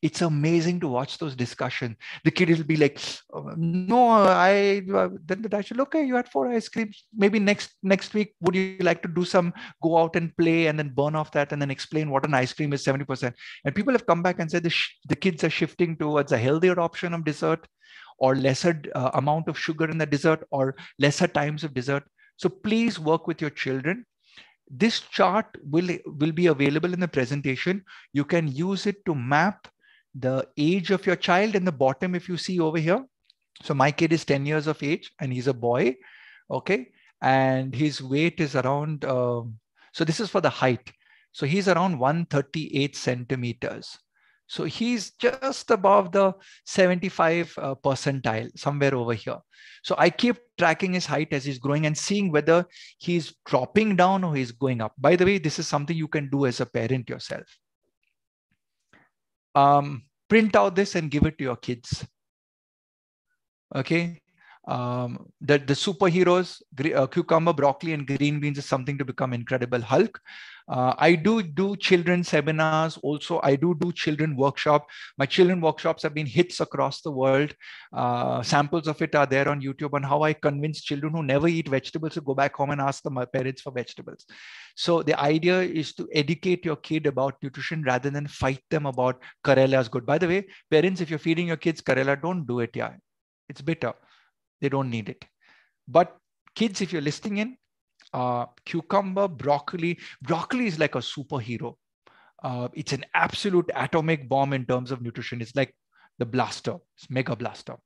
It's amazing to watch those discussions the kid will be like oh, no i uh, then the dad should okay you had four ice creams. Maybe next next week would you like to do some go out and play and then burn off that and then explain what an ice cream is 70% and people have come back and said the, sh- the kids are shifting towards a healthier option of dessert or lesser uh, amount of sugar in the dessert or lesser times of dessert. So please work with your children this chart will, will be available in the presentation. You can use it to map the age of your child in the bottom if you see over here. So my kid is 10 years of age and he's a boy, okay? And his weight is around, um, so this is for the height. So he's around 138 centimeters. So he's just above the 75 uh, percentile, somewhere over here. So I keep tracking his height as he's growing and seeing whether he's dropping down or he's going up. By the way, this is something you can do as a parent yourself. Um, print out this and give it to your kids. Okay. Um, the, the superheroes, uh, cucumber, broccoli, and green beans is something to become incredible Hulk. Uh, I do do children seminars. Also, I do do children workshop. My children workshops have been hits across the world. Uh, samples of it are there on YouTube on how I convince children who never eat vegetables to go back home and ask my parents for vegetables. So the idea is to educate your kid about nutrition rather than fight them about Karela is good. By the way, parents, if you're feeding your kids Karela, don't do it. Yeah, it's bitter. They don't need it. But kids, if you're listening in, uh, cucumber, broccoli. Broccoli is like a superhero. Uh, it's an absolute atomic bomb in terms of nutrition. It's like the blaster, it's mega blaster.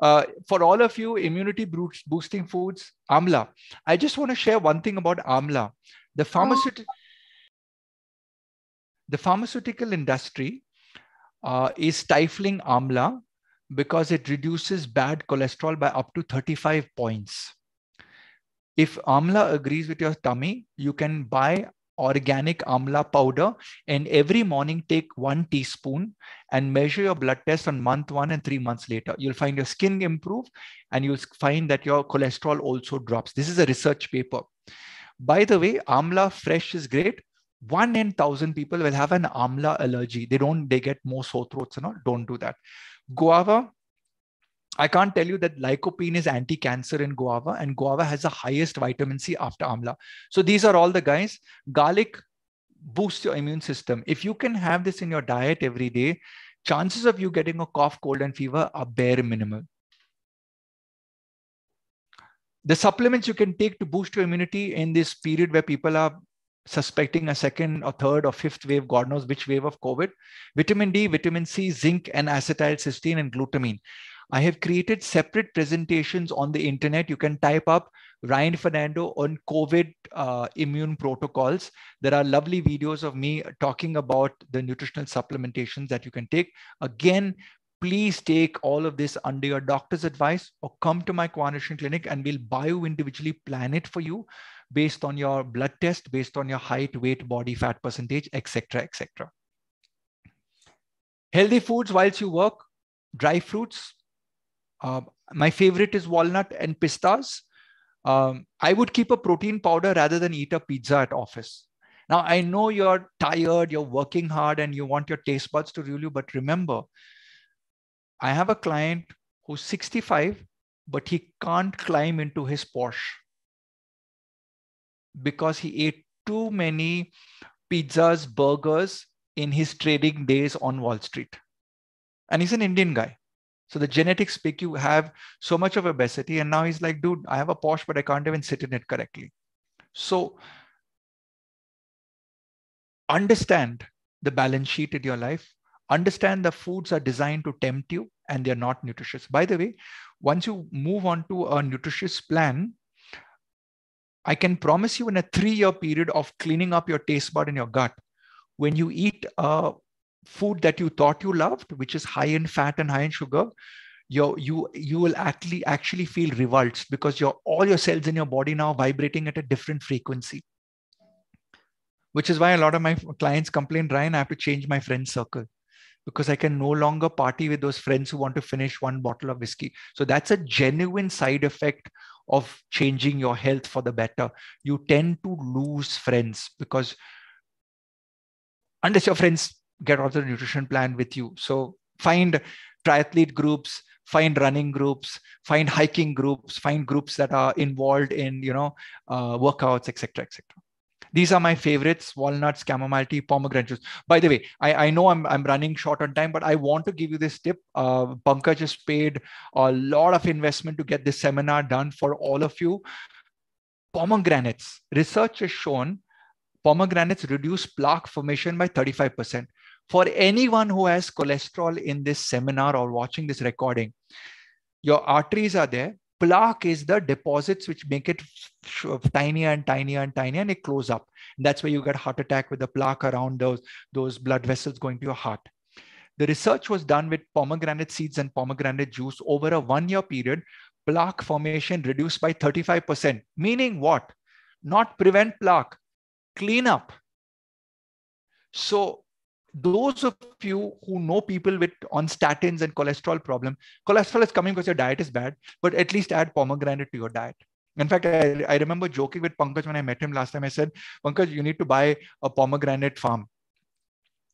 Uh, for all of you immunity boosting foods, amla. I just want to share one thing about amla. The pharmaceutical, the pharmaceutical industry uh, is stifling amla because it reduces bad cholesterol by up to 35 points. If amla agrees with your tummy, you can buy organic amla powder and every morning take one teaspoon and measure your blood test on month one and three months later. You'll find your skin improve and you'll find that your cholesterol also drops. This is a research paper. By the way, amla fresh is great. One in thousand people will have an amla allergy. They don't, they get more sore throats and all. Don't do that. Guava, I can't tell you that lycopene is anti-cancer in guava and guava has the highest vitamin C after amla. So these are all the guys. Garlic boosts your immune system. If you can have this in your diet every day, chances of you getting a cough, cold, and fever are bare minimal. The supplements you can take to boost your immunity in this period where people are suspecting a second or third or fifth wave, God knows which wave of COVID, vitamin D, vitamin C, zinc, and acetylcysteine and glutamine. I have created separate presentations on the internet. You can type up Ryan Fernando on COVID uh, immune protocols. There are lovely videos of me talking about the nutritional supplementations that you can take. Again, please take all of this under your doctor's advice or come to my Qua Nutrition clinic and we'll bio individually plan it for you based on your blood test, based on your height, weight, body fat percentage, etc., etc. Healthy foods whilst you work, dry fruits. Uh, my favorite is walnut and pistas. Um, I would keep a protein powder rather than eat a pizza at office. Now, I know you're tired, you're working hard, and you want your taste buds to rule you, but remember, I have a client who's 65, but he can't climb into his Porsche because he ate too many pizzas, burgers in his trading days on Wall Street. And he's an Indian guy. So the genetics make you have so much of obesity. And now he's like, dude, I have a Porsche, but I can't even sit in it correctly. So understand the balance sheet in your life understand the foods are designed to tempt you and they're not nutritious. By the way, once you move on to a nutritious plan, I can promise you in a three year period of cleaning up your taste bud in your gut, when you eat a food that you thought you loved, which is high in fat and high in sugar, you you you will actually actually feel revolts because your all your cells in your body now vibrating at a different frequency. Which is why a lot of my clients complain, Ryan, I have to change my friend circle because I can no longer party with those friends who want to finish one bottle of whiskey. So that's a genuine side effect of changing your health for the better. You tend to lose friends because unless your friends get off the nutrition plan with you. So find triathlete groups, find running groups, find hiking groups, find groups that are involved in, you know, uh, workouts, etc., etc. These are my favorites, walnuts, chamomile tea, pomegranate juice. By the way, I, I know I'm, I'm running short on time, but I want to give you this tip. Uh, has paid a lot of investment to get this seminar done for all of you. Pomegranates, research has shown pomegranates reduce plaque formation by 35%. For anyone who has cholesterol in this seminar or watching this recording, your arteries are there plaque is the deposits which make it tinier and tinier and tinier and it close up. That's where you get heart attack with the plaque around those, those blood vessels going to your heart. The research was done with pomegranate seeds and pomegranate juice over a one year period. Plaque formation reduced by 35%. Meaning what? Not prevent plaque, clean up. So those of you who know people with on statins and cholesterol problem, cholesterol is coming because your diet is bad, but at least add pomegranate to your diet. In fact, I, I remember joking with Pankaj when I met him last time. I said, Pankaj, you need to buy a pomegranate farm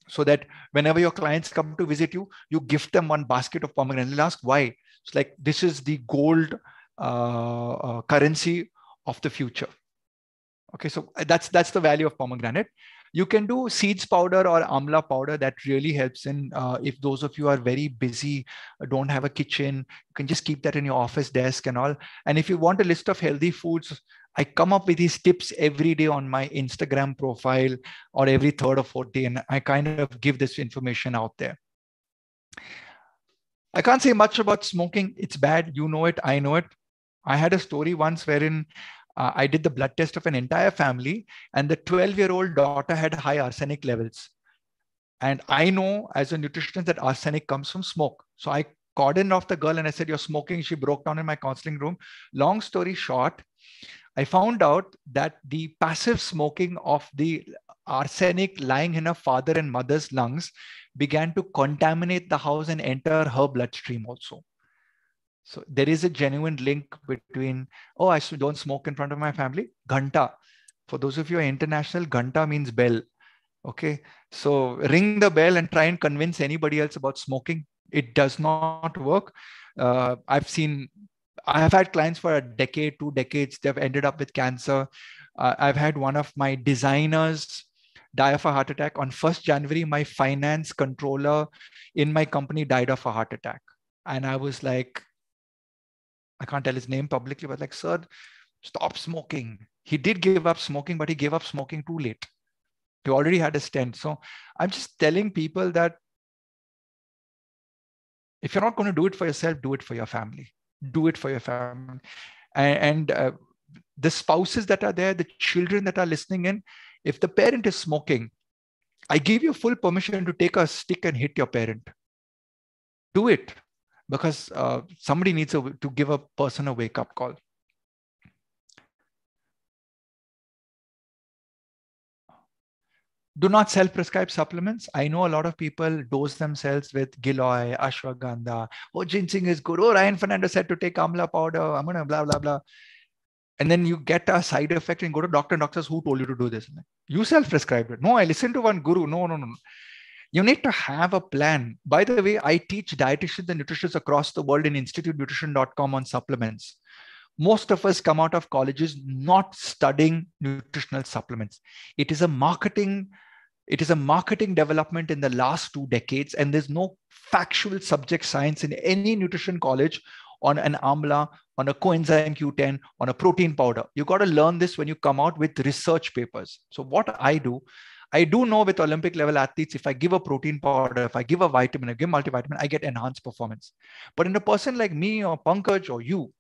so that whenever your clients come to visit you, you gift them one basket of pomegranate. They'll ask why. It's like this is the gold uh, uh, currency of the future. Okay, so that's that's the value of pomegranate. You can do seeds powder or amla powder that really helps in uh, if those of you are very busy, uh, don't have a kitchen, you can just keep that in your office desk and all. And if you want a list of healthy foods, I come up with these tips every day on my Instagram profile or every third or fourth day, and I kind of give this information out there. I can't say much about smoking. It's bad. You know it. I know it. I had a story once wherein uh, I did the blood test of an entire family, and the 12 year old daughter had high arsenic levels. And I know as a nutritionist that arsenic comes from smoke. So I cordoned off the girl and I said, You're smoking. She broke down in my counseling room. Long story short, I found out that the passive smoking of the arsenic lying in her father and mother's lungs began to contaminate the house and enter her bloodstream also. So there is a genuine link between, oh, I don't smoke in front of my family. Ghanta. For those of you international, Ghanta means bell. Okay. So ring the bell and try and convince anybody else about smoking. It does not work. Uh, I've seen, I have had clients for a decade, two decades. They've ended up with cancer. Uh, I've had one of my designers die of a heart attack. On 1st January, my finance controller in my company died of a heart attack. And I was like, I can't tell his name publicly, but like, sir, stop smoking. He did give up smoking, but he gave up smoking too late. He already had a stent. So I'm just telling people that if you're not going to do it for yourself, do it for your family. Do it for your family. And, and uh, the spouses that are there, the children that are listening in, if the parent is smoking, I give you full permission to take a stick and hit your parent. Do it because uh, somebody needs a, to give a person a wake up call. do not self-prescribe supplements. I know a lot of people dose themselves with Giloy, ashwagandha. Oh, ginseng is good. Oh, Ryan Fernando said to take amla powder. I'm gonna blah blah blah. And then you get a side effect and go to doctor and doctors who told you to do this. You self-prescribed it. No, I listened to one guru. No, no, no. You need to have a plan. By the way, I teach dietitians and nutritionists across the world in institutenutrition.com on supplements most of us come out of colleges not studying nutritional supplements. It is a marketing it is a marketing development in the last two decades, and there's no factual subject science in any nutrition college on an amla, on a coenzyme Q10, on a protein powder. You got to learn this when you come out with research papers. So, what I do, I do know with Olympic level athletes, if I give a protein powder, if I give a vitamin, I give multivitamin, I get enhanced performance. But in a person like me or Pankaj or you,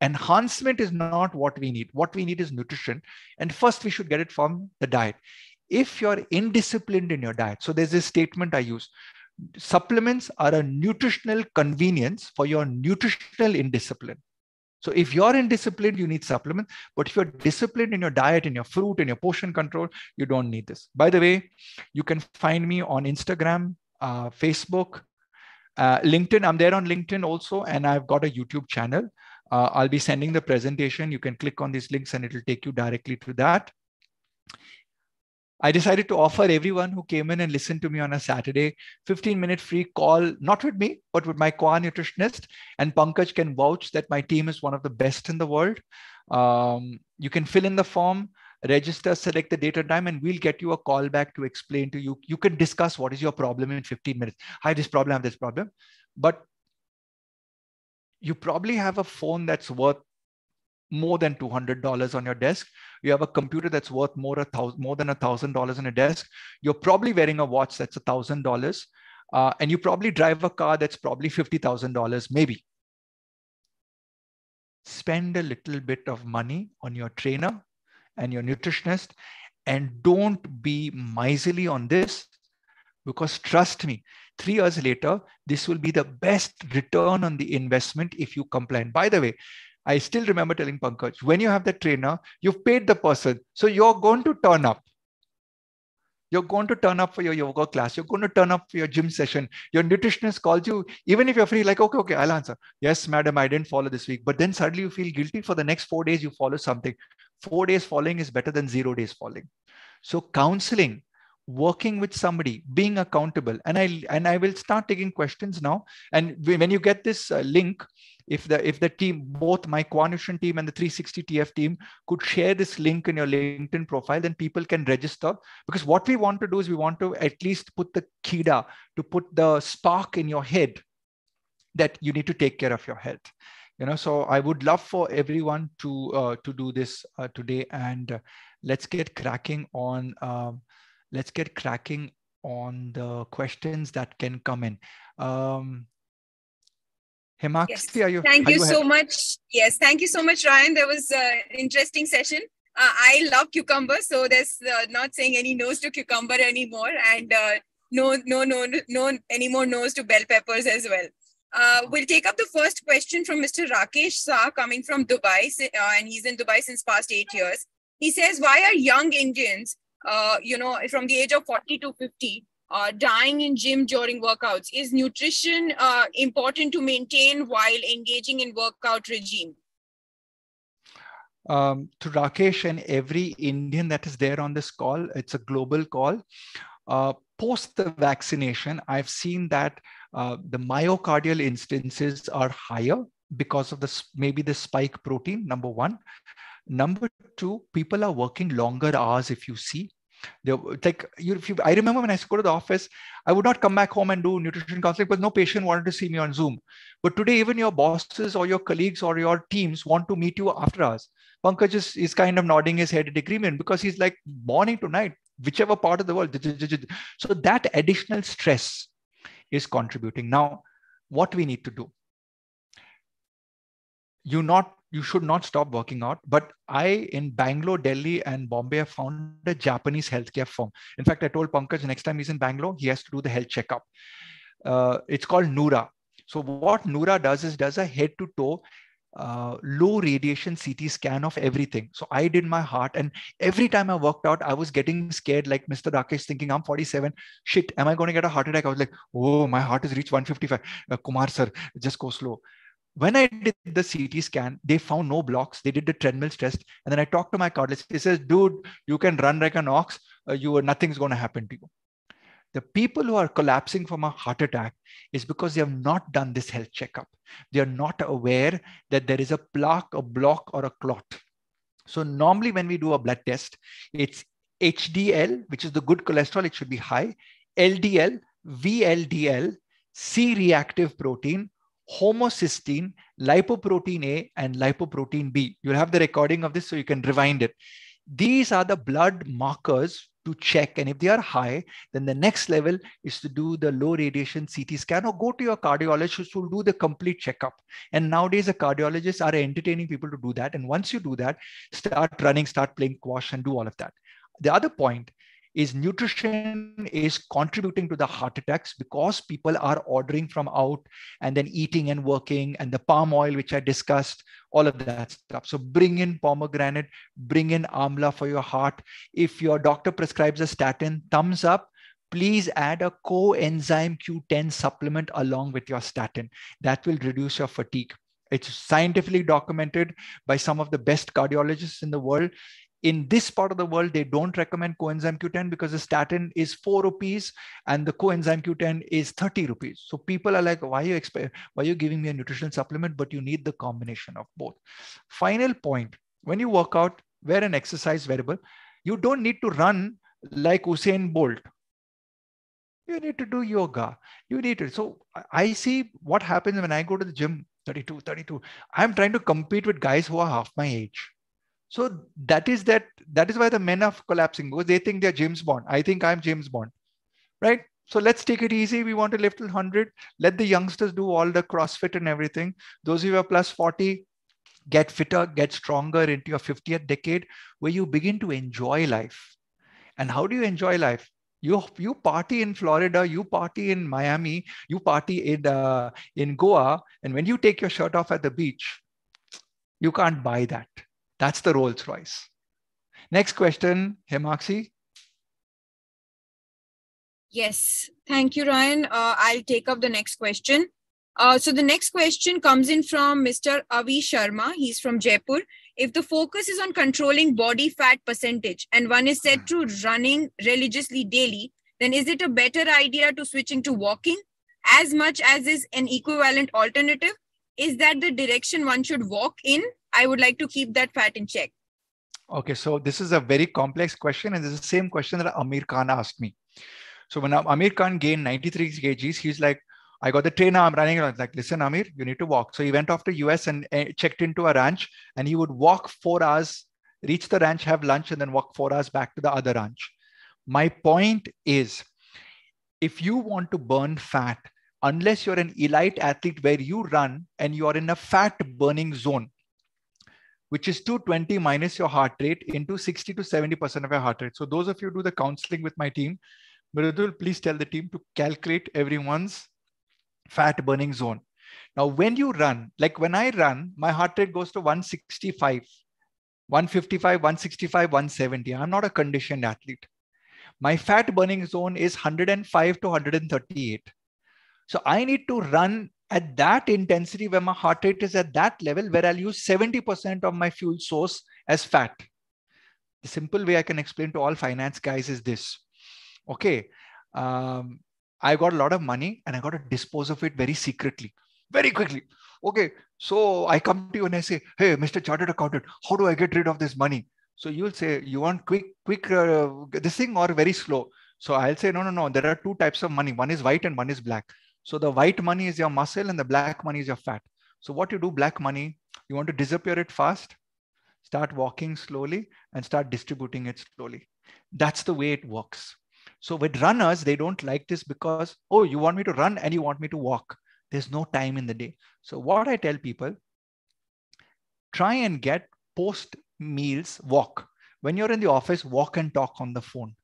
enhancement is not what we need. What we need is nutrition. And first, we should get it from the diet if you're indisciplined in your diet, so there's this statement I use supplements are a nutritional convenience for your nutritional indiscipline. So if you're indisciplined, you need supplements. But if you're disciplined in your diet, in your fruit, in your portion control, you don't need this. By the way, you can find me on Instagram, uh, Facebook, uh, LinkedIn. I'm there on LinkedIn also, and I've got a YouTube channel. Uh, I'll be sending the presentation. You can click on these links and it'll take you directly to that. I decided to offer everyone who came in and listened to me on a Saturday 15 minute free call, not with me, but with my qua nutritionist. And Pankaj can vouch that my team is one of the best in the world. Um, you can fill in the form, register, select the date and time, and we'll get you a call back to explain to you. You can discuss what is your problem in 15 minutes. I have this problem, I have this problem. But you probably have a phone that's worth more than $200 on your desk. You have a computer that's worth more, a thousand, more than a $1,000 on a desk. You're probably wearing a watch that's a $1,000. Uh, and you probably drive a car that's probably $50,000, maybe. Spend a little bit of money on your trainer and your nutritionist and don't be miserly on this because trust me, three years later, this will be the best return on the investment if you comply. And by the way, I still remember telling Pankaj, when you have the trainer, you've paid the person. So you're going to turn up. You're going to turn up for your yoga class. You're going to turn up for your gym session. Your nutritionist calls you, even if you're free, like, okay, okay, I'll answer. Yes, madam, I didn't follow this week. But then suddenly you feel guilty for the next four days, you follow something. Four days following is better than zero days following. So counseling, working with somebody, being accountable. And I and I will start taking questions now. And when you get this uh, link, if the if the team both my Qua Nutrition team and the 360 tf team could share this link in your linkedin profile then people can register. Because what we want to do is we want to at least put the kida to put the spark in your head that you need to take care of your health. You know so i would love for everyone to uh, to do this uh, today. And uh, let's get cracking on um, let's get cracking on the questions that can come in. Um, Yes. are you? Thank are you, you so much. Yes, thank you so much, Ryan. That was uh, an interesting session. Uh, I love cucumber, so there's uh, not saying any no's to cucumber anymore, and uh, no, no, no, no, any more no's to bell peppers as well. Uh, we'll take up the first question from Mr. Rakesh Shah, coming from Dubai, uh, and he's in Dubai since past eight years. He says, "Why are young Indians, you know, from the age of 40 to 50, uh, dying in gym during workouts. Is nutrition uh, important to maintain while engaging in workout regime? Um, to rakesh and every indian that is there on this call it's a global call. Uh, post the vaccination i've seen that uh, the myocardial instances are higher because of the maybe the spike protein number one. Number two people are working longer hours if you see They, like you, if you, I remember when I used to go to the office, I would not come back home and do nutrition counseling because no patient wanted to see me on Zoom. But today, even your bosses or your colleagues or your teams want to meet you after hours. Pankaj is, is kind of nodding his head in agreement because he's like morning to night, whichever part of the world. <laughs> So that additional stress is contributing. Now, what we need to do? You not you should not stop working out. But I in Bangalore, Delhi, and Bombay have found a Japanese healthcare firm. In fact, I told Pankaj next time he's in Bangalore, he has to do the health checkup. Uh, it's called Nura. So what Nura does is does a head to toe uh, low radiation CT scan of everything. So I did my heart, and every time I worked out, I was getting scared, like Mr. Rakesh, thinking I'm 47. Shit, am I going to get a heart attack? I was like, oh, my heart has reached 155. Uh, Kumar sir, just go slow when I did the CT scan, they found no blocks. They did the treadmill test, and then I talked to my cardiologist. He says, "Dude, you can run like an ox. Uh, you nothing's going to happen to you." The people who are collapsing from a heart attack is because they have not done this health checkup. They are not aware that there is a plaque, a block, or a clot. So normally, when we do a blood test, it's HDL, which is the good cholesterol. It should be high. LDL, VLDL, C-reactive protein, homocysteine, lipoprotein A, and lipoprotein B. You'll have the recording of this so you can rewind it. These are the blood markers to check. And if they are high, then the next level is to do the low radiation CT scan or go to your cardiologist who will do the complete checkup. And nowadays, the cardiologists are entertaining people to do that. And once you do that, start running, start playing squash, and do all of that. The other point is nutrition is contributing to the heart attacks because people are ordering from out and then eating and working and the palm oil which i discussed all of that stuff. So bring in pomegranate bring in amla for your heart. If your doctor prescribes a statin thumbs up. Please add a coenzyme q10 supplement along with your statin. That will reduce your fatigue. It's scientifically documented by some of the best cardiologists in the world in this part of the world, they don't recommend coenzyme Q10 because the statin is four rupees and the coenzyme Q10 is 30 rupees. So people are like, why are you expect, why are you giving me a nutritional supplement? But you need the combination of both. Final point, when you work out, wear an exercise wearable. You don't need to run like Usain Bolt. You need to do yoga. You need to. So I see what happens when I go to the gym, 32, 32. I'm trying to compete with guys who are half my age so that is that. That is why the men are collapsing because they think they're James Bond. I think I'm James Bond, right? So let's take it easy. We want to lift 100. Let the youngsters do all the CrossFit and everything. Those who are plus 40, get fitter, get stronger into your 50th decade, where you begin to enjoy life. And how do you enjoy life? You you party in Florida, you party in Miami, you party in uh, in Goa, and when you take your shirt off at the beach, you can't buy that that's the Rolls Royce. Next question, Himakshi. Yes, thank you, Ryan. Uh, I'll take up the next question. Uh, so the next question comes in from Mr. Avi Sharma. He's from Jaipur. If the focus is on controlling body fat percentage and one is set to running religiously daily, then is it a better idea to switching to walking as much as is an equivalent alternative? Is that the direction one should walk in I would like to keep that fat in check? Okay, so this is a very complex question, and this is the same question that Aamir Khan asked me. So when Aamir Khan gained 93 kgs, he's like, I got the trainer, I'm running around. Like, listen, Aamir, you need to walk. So he went off to US and uh, checked into a ranch, and he would walk four hours, reach the ranch, have lunch, and then walk four hours back to the other ranch. My point is, if you want to burn fat, unless you're an elite athlete where you run and you are in a fat burning zone, which is 220 minus your heart rate into 60 to 70% of your heart rate. So those of you do the counseling with my team, Mridul, please tell the team to calculate everyone's fat burning zone. Now, when you run, like when I run, my heart rate goes to 165, 155, 165, 170. I'm not a conditioned athlete. My fat burning zone is 105 to 138. So I need to run at that intensity where my heart rate is at that level where I'll use 70% of my fuel source as fat. The simple way I can explain to all finance guys is this. Okay, um, I got a lot of money and I got to dispose of it very secretly, very quickly. Okay, so I come to you and I say, hey, Mr. Chartered Accountant, how do I get rid of this money? So you'll say you want quick, quick uh, this thing or very slow. So I'll say no, no, no. There are two types of money. One is white and one is black. So the white money is your muscle and the black money is your fat. So what you do, black money, you want to disappear it fast, start walking slowly and start distributing it slowly. That's the way it works. So with runners, they don't like this because, oh, you want me to run and you want me to walk. There's no time in the day. So what I tell people, try and get post meals walk. When you're in the office, walk and talk on the phone.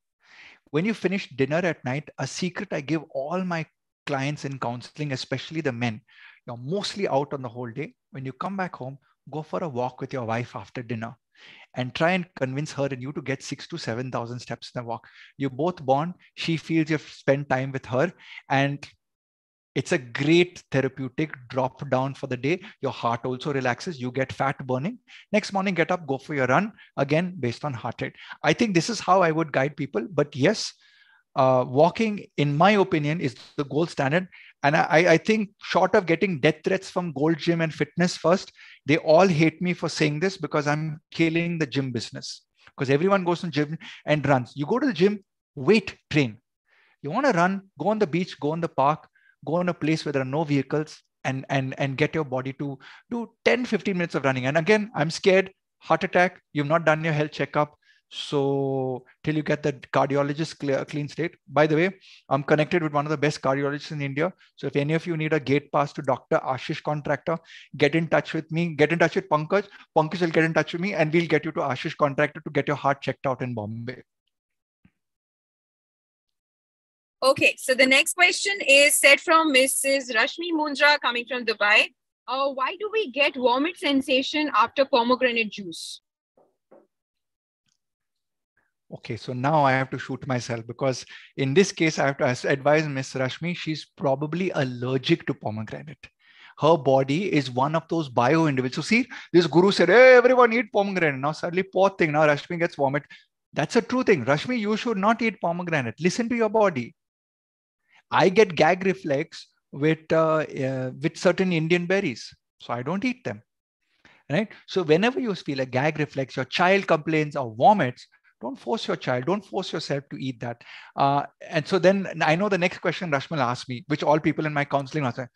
When you finish dinner at night, a secret I give all my clients in counseling, especially the men, you're mostly out on the whole day. When you come back home, go for a walk with your wife after dinner and try and convince her and you to get six to 7,000 steps in a walk. You both bond. She feels you've spent time with her and it's a great therapeutic drop down for the day. Your heart also relaxes. You get fat burning. Next morning, get up, go for your run again based on heart rate. I think this is how I would guide people. But yes, uh, walking, in my opinion, is the gold standard. And I, I think, short of getting death threats from Gold Gym and Fitness First, they all hate me for saying this because I'm killing the gym business. Because everyone goes to gym and runs. You go to the gym, weight train. You want to run, go on the beach, go in the park, go in a place where there are no vehicles, and and and get your body to do 10, 15 minutes of running. And again, I'm scared, heart attack. You've not done your health checkup so till you get the cardiologist clear, clean state. By the way, I'm connected with one of the best cardiologists in India. So if any of you need a gate pass to Dr. Ashish Contractor, get in touch with me. Get in touch with Pankaj. Pankaj will get in touch with me, and we'll get you to Ashish Contractor to get your heart checked out in Bombay. Okay, so the next question is set from Mrs. Rashmi Mundra coming from Dubai. Uh, why do we get vomit sensation after pomegranate juice? Okay, so now I have to shoot myself because in this case, I have to advise Miss Rashmi, she's probably allergic to pomegranate. Her body is one of those bio individuals. So see, this guru said, hey, everyone eat pomegranate. Now suddenly, poor thing, now Rashmi gets vomit. That's a true thing. Rashmi, you should not eat pomegranate. Listen to your body. I get gag reflex with, uh, uh, with certain Indian berries. So I don't eat them right? So whenever you feel a gag reflex, your child complains or vomits, don't force your child. Don't force yourself to eat that. Uh, and so then i know the next question rashmal asked me which all people in my counseling saying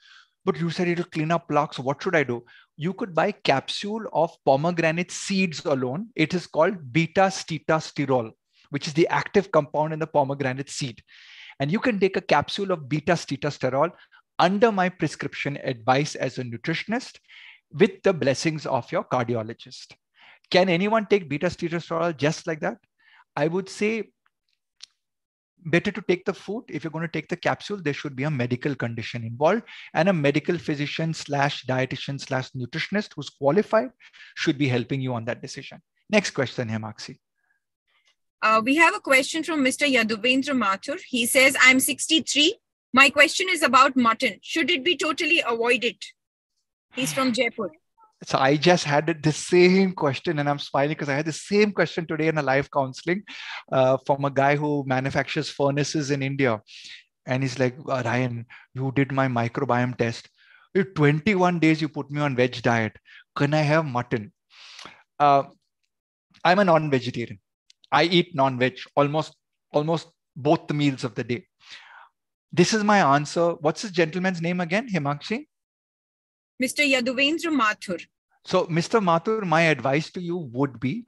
but you said it'll clean up plaques what should i do? You could buy capsule of pomegranate seeds alone. It is called beta sitosterol which is the active compound in the pomegranate seed. And you can take a capsule of beta sitosterol under my prescription advice as a nutritionist with the blessings of your cardiologist. Can anyone take beta sitosterol just like that I would say better to take the food. If you're going to take the capsule, there should be a medical condition involved and a medical physician slash dietitian slash nutritionist who's qualified should be helping you on that decision. Next question, Himakshi. Uh, we have a question from Mr. Yaduvendra Mathur. He says, I'm 63. My question is about mutton. Should it be totally avoided? He's from Jaipur so I just had the same question, and I'm smiling because I had the same question today in a live counseling uh, from a guy who manufactures furnaces in India, and he's like, uh, Ryan, you did my microbiome test. 21 days you put me on veg diet. Can I have mutton? Uh, I'm a non-vegetarian. I eat non-veg almost almost both the meals of the day. This is my answer. What's this gentleman's name again? Himakshi? Mr. Yaduvendra Mathur. So, Mr. Mathur, my advice to you would be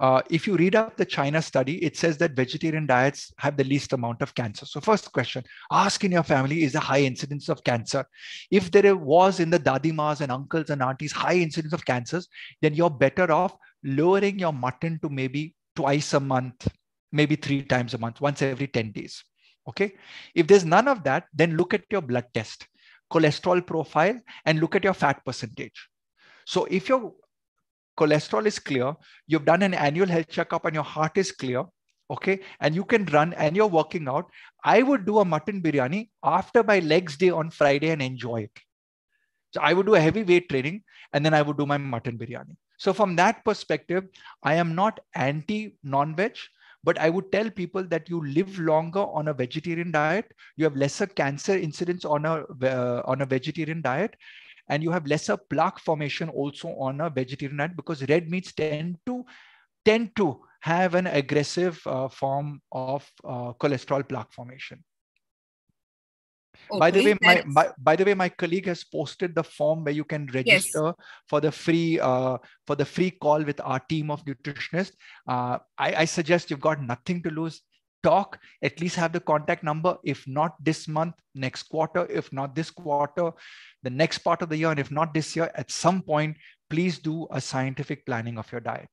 uh, if you read up the China study, it says that vegetarian diets have the least amount of cancer. So, first question ask in your family is a high incidence of cancer? If there was in the dadimas and uncles and aunties high incidence of cancers, then you're better off lowering your mutton to maybe twice a month, maybe three times a month, once every 10 days. Okay. If there's none of that, then look at your blood test cholesterol profile and look at your fat percentage. So if your cholesterol is clear, you've done an annual health checkup and your heart is clear, okay, and you can run and you're working out, I would do a mutton biryani after my legs day on Friday and enjoy it. So I would do a heavy weight training and then I would do my mutton biryani. So from that perspective, I am not anti non-veg. But I would tell people that you live longer on a vegetarian diet, you have lesser cancer incidence on a uh, on a vegetarian diet, and you have lesser plaque formation also on a vegetarian diet because red meats tend to tend to have an aggressive uh, form of uh, cholesterol plaque formation. Okay, by the way, my, by, by the way, my colleague has posted the form where you can register for the free uh, for the free call with our team of nutritionists. Uh, I, I suggest you've got nothing to lose. Talk, at least have the contact number. If not this month, next quarter. If not this quarter, the next part of the year. And if not this year, at some point, please do a scientific planning of your diet.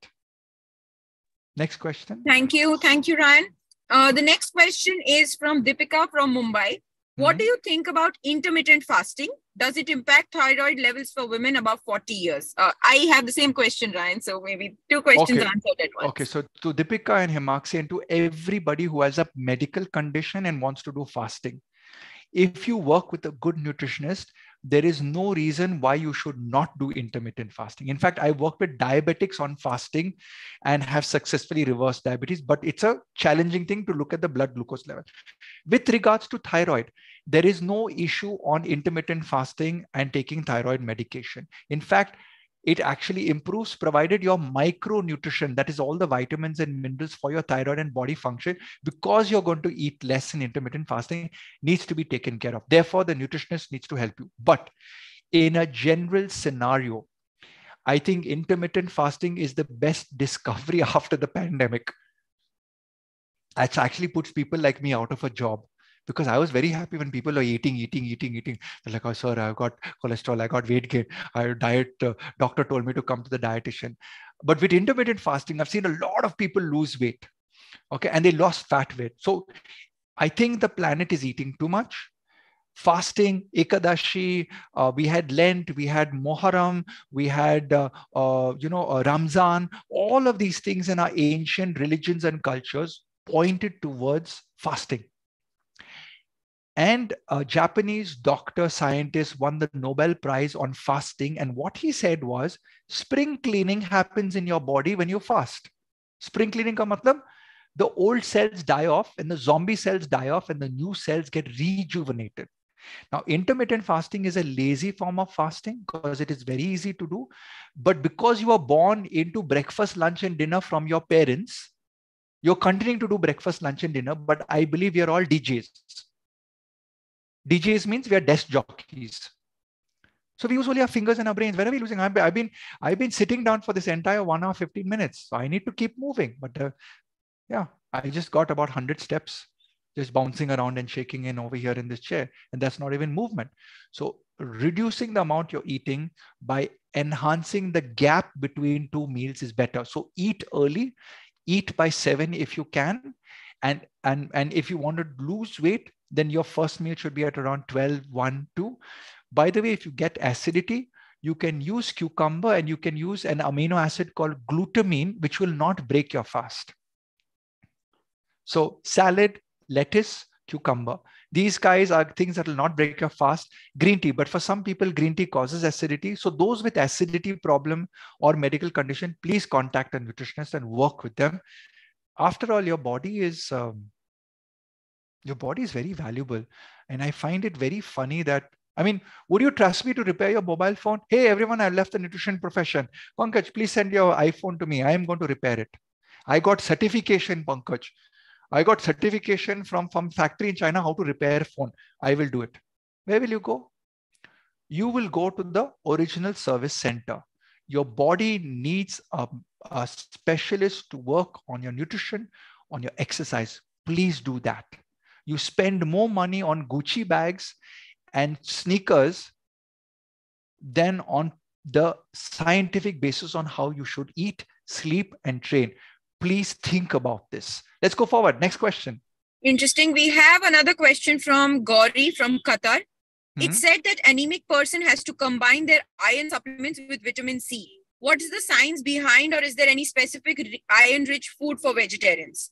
Next question. Thank you. Thank you, Ryan. Uh, the next question is from Deepika from Mumbai. What Mhm. do you think about intermittent fasting? Does it impact thyroid levels for women above 40 years? Uh, I have the same question, Ryan. So maybe two questions Okay. answered at once. Okay, so to Deepika and Himakshi and to everybody who has a medical condition and wants to do fasting, if you work with a good nutritionist, there is no reason why you should not do intermittent fasting. In fact, I work with diabetics on fasting and have successfully reversed diabetes, but it's a challenging thing to look at the blood glucose level. With regards to thyroid, there is no issue on intermittent fasting and taking thyroid medication. In fact, it actually improves provided your micronutrition that is all the vitamins and minerals for your thyroid and body function because you're going to eat less in intermittent fasting needs to be taken care of. Therefore the nutritionist needs to help you. But in a general scenario i think intermittent fasting is the best discovery <laughs> after the pandemic. That actually puts people like me out of a job because I was very happy when people are eating, eating, eating, eating. They're like, oh, sir, I've got cholesterol, I got weight gain. I diet uh, doctor told me to come to the dietitian. But with intermittent fasting, I've seen a lot of people lose weight. Okay, and they lost fat weight. So I think the planet is eating too much. Fasting, Ekadashi, uh, we had Lent, we had Moharam, we had, uh, uh, you know, uh, Ramzan. All of these things in our ancient religions and cultures pointed towards fasting. And a Japanese doctor scientist won the Nobel Prize on fasting. And what he said was spring cleaning happens in your body when you fast. Spring cleaning ka matlab, the old cells die off and the zombie cells die off and the new cells get rejuvenated. Now, intermittent fasting is a lazy form of fasting because it is very easy to do. But because you are born into breakfast, lunch, and dinner from your parents, you're continuing to do breakfast, lunch, and dinner. But I believe we are all DJs. DJs means we are desk jockeys. So we usually have fingers in our brains. Where are we losing? I've been, I've been, I've been sitting down for this entire one hour, 15 minutes. So I need to keep moving. But uh, yeah, I just got about 100 steps just bouncing around and shaking in over here in this chair. And that's not even movement. So reducing the amount you're eating by enhancing the gap between two meals is better. So eat early, eat by seven if you can. And, and, and if you want to lose weight, then your first meal should be at around 12, 1, 2. By the way, if you get acidity, you can use cucumber and you can use an amino acid called glutamine, which will not break your fast. So salad, lettuce, cucumber. These guys are things that will not break your fast. Green tea, but for some people, green tea causes acidity. So those with acidity problem or medical condition, please contact a nutritionist and work with them. After all, your body is um, your body is very valuable, and I find it very funny that I mean, would you trust me to repair your mobile phone? Hey, everyone, I left the nutrition profession. Pankaj, please send your iPhone to me. I am going to repair it. I got certification, Pankaj. I got certification from, from factory in China how to repair phone. I will do it. Where will you go? You will go to the original service center. Your body needs a, a specialist to work on your nutrition, on your exercise. Please do that. You spend more money on Gucci bags and sneakers than on the scientific basis on how you should eat, sleep, and train. Please think about this. Let's go forward. Next question. Interesting. We have another question from Gauri from Qatar. It Mhm. said that anemic person has to combine their iron supplements with vitamin C. What is the science behind, or is there any specific iron-rich food for vegetarians?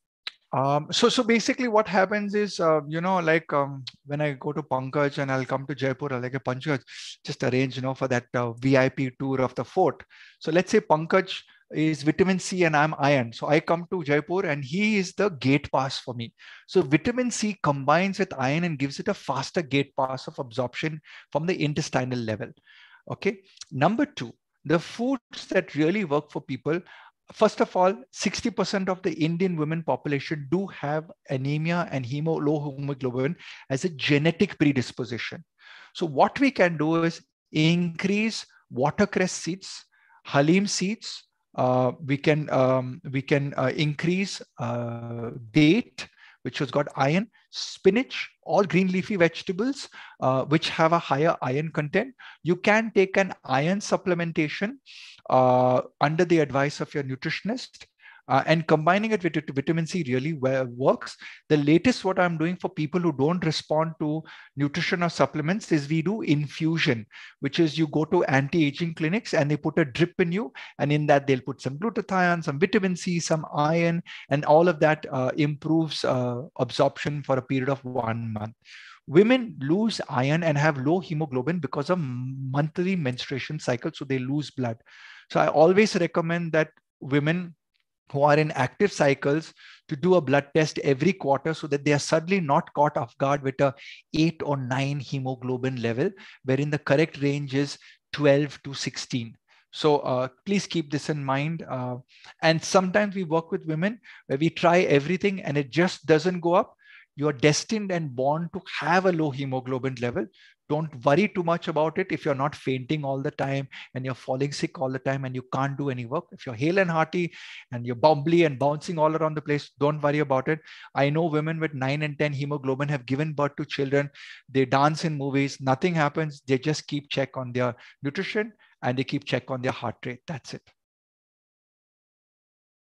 Um, so, so basically, what happens is, uh, you know, like um, when I go to Pankaj and I'll come to Jaipur, I'll like a Pankaj, just arrange, you know, for that uh, VIP tour of the fort. So let's say Pankaj is vitamin C and I'm iron. So I come to Jaipur and he is the gate pass for me. So vitamin C combines with iron and gives it a faster gate pass of absorption from the intestinal level. Okay. Number two, the foods that really work for people first of all, 60% of the Indian women population do have anemia and hemo, low hemoglobin as a genetic predisposition. So what we can do is increase watercress seeds, halim seeds. Uh, we can um, we can uh, increase uh, date, which has got iron, spinach, all green leafy vegetables, uh, which have a higher iron content. You can take an iron supplementation uh, under the advice of your nutritionist. Uh, and combining it with vitamin C really works. The latest what I'm doing for people who don't respond to nutrition or supplements is we do infusion, which is you go to anti-aging clinics and they put a drip in you, and in that they'll put some glutathione, some vitamin C, some iron, and all of that uh, improves uh, absorption for a period of one month. Women lose iron and have low hemoglobin because of monthly menstruation cycle, so they lose blood. So I always recommend that women who are in active cycles to do a blood test every quarter so that they are suddenly not caught off guard with a 8 or 9 hemoglobin level, wherein the correct range is 12 to 16. So uh, please keep this in mind. Uh, and sometimes we work with women where we try everything and it just doesn't go up. You are destined and born to have a low hemoglobin level don't worry too much about it if you're not fainting all the time and you're falling sick all the time and you can't do any work. If you're hale and hearty and you're bumbly and bouncing all around the place don't worry about it. I know women with 9 and 10 hemoglobin have given birth to children. They dance in movies. Nothing happens. They just keep check on their nutrition and they keep check on their heart rate. That's it.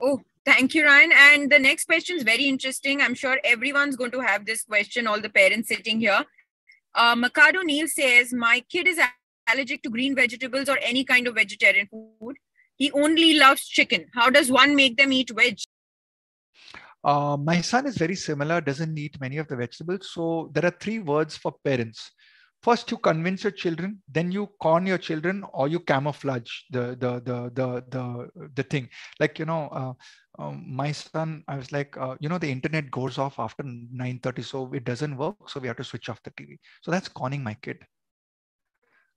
Oh Thank you, Ryan. And the next question is very interesting. I'm sure everyone's going to have this question, all the parents sitting here. Uh, Mikado Neil says, My kid is allergic to green vegetables or any kind of vegetarian food. He only loves chicken. How does one make them eat veg? Uh, my son is very similar, doesn't eat many of the vegetables. So there are three words for parents. First, you convince your children, then you con your children, or you camouflage the the the the the, the thing. Like you know, uh, um, my son, I was like, uh, you know, the internet goes off after 9.30, so it doesn't work. So we have to switch off the TV. So that's conning my kid.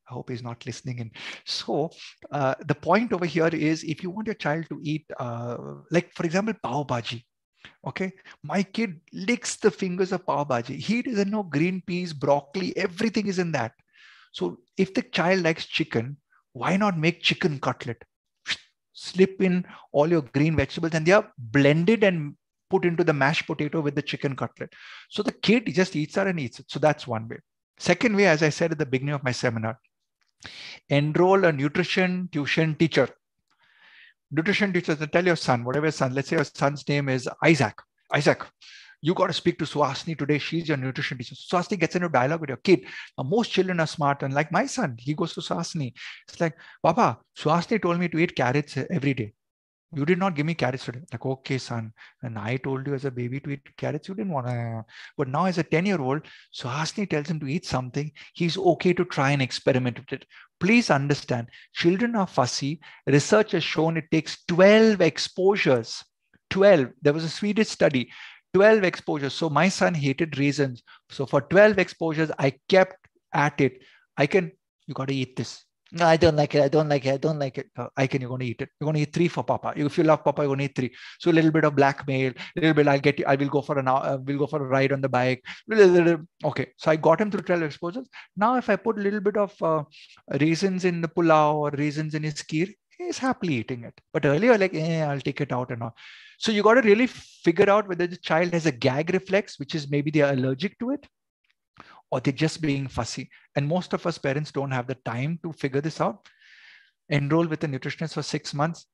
I hope he's not listening in. So uh, the point over here is if you want your child to eat, uh, like for example, pav bhaji. Okay, my kid licks the fingers of pav bhaji. He doesn't know green peas, broccoli, everything is in that. So if the child likes chicken, why not make chicken cutlet? slip in all your green vegetables and they are blended and put into the mashed potato with the chicken cutlet. So the kid just eats that and eats it. So that's one way. Second way, as I said at the beginning of my seminar, enroll a nutrition tuition teacher. Nutrition teacher, tell your son, whatever son, let's say your son's name is Isaac. Isaac, you got to speak to Suhasini today. She's your nutrition teacher. Suhasini gets into dialogue with your kid. Now, most children are smart. And like my son, he goes to Suhasini. It's like, Papa, Suhasini told me to eat carrots every day. You did not give me carrots today. Like, okay, son. And I told you as a baby to eat carrots. You didn't want to. But now, as a 10 year old, Suhasini tells him to eat something. He's okay to try and experiment with it. Please understand, children are fussy. Research has shown it takes 12 exposures 12 there was a swedish study 12 exposures. So my son hated raisins. So for 12 exposures, I kept at it. I can, you got to eat this. No, I don't like it. I don't like it. I don't like it. Uh, I can, you're going to eat it. You're going to eat three for Papa. If you love Papa, you're going to eat three. So a little bit of blackmail, a little bit, I'll get you, I will go for an hour, uh, we'll go for a ride on the bike. <laughs> Okay. So I got him through 12 exposures. Now, if I put a little bit of uh, raisins in the pulao or raisins in his kheer, he's happily eating it. But earlier, like, eh, I'll take it out and all. So you got to really figure out whether the child has a gag reflex, which is maybe they're allergic to it, or they're just being fussy. And most of us parents don't have the time to figure this out. Enroll with a nutritionist for six months.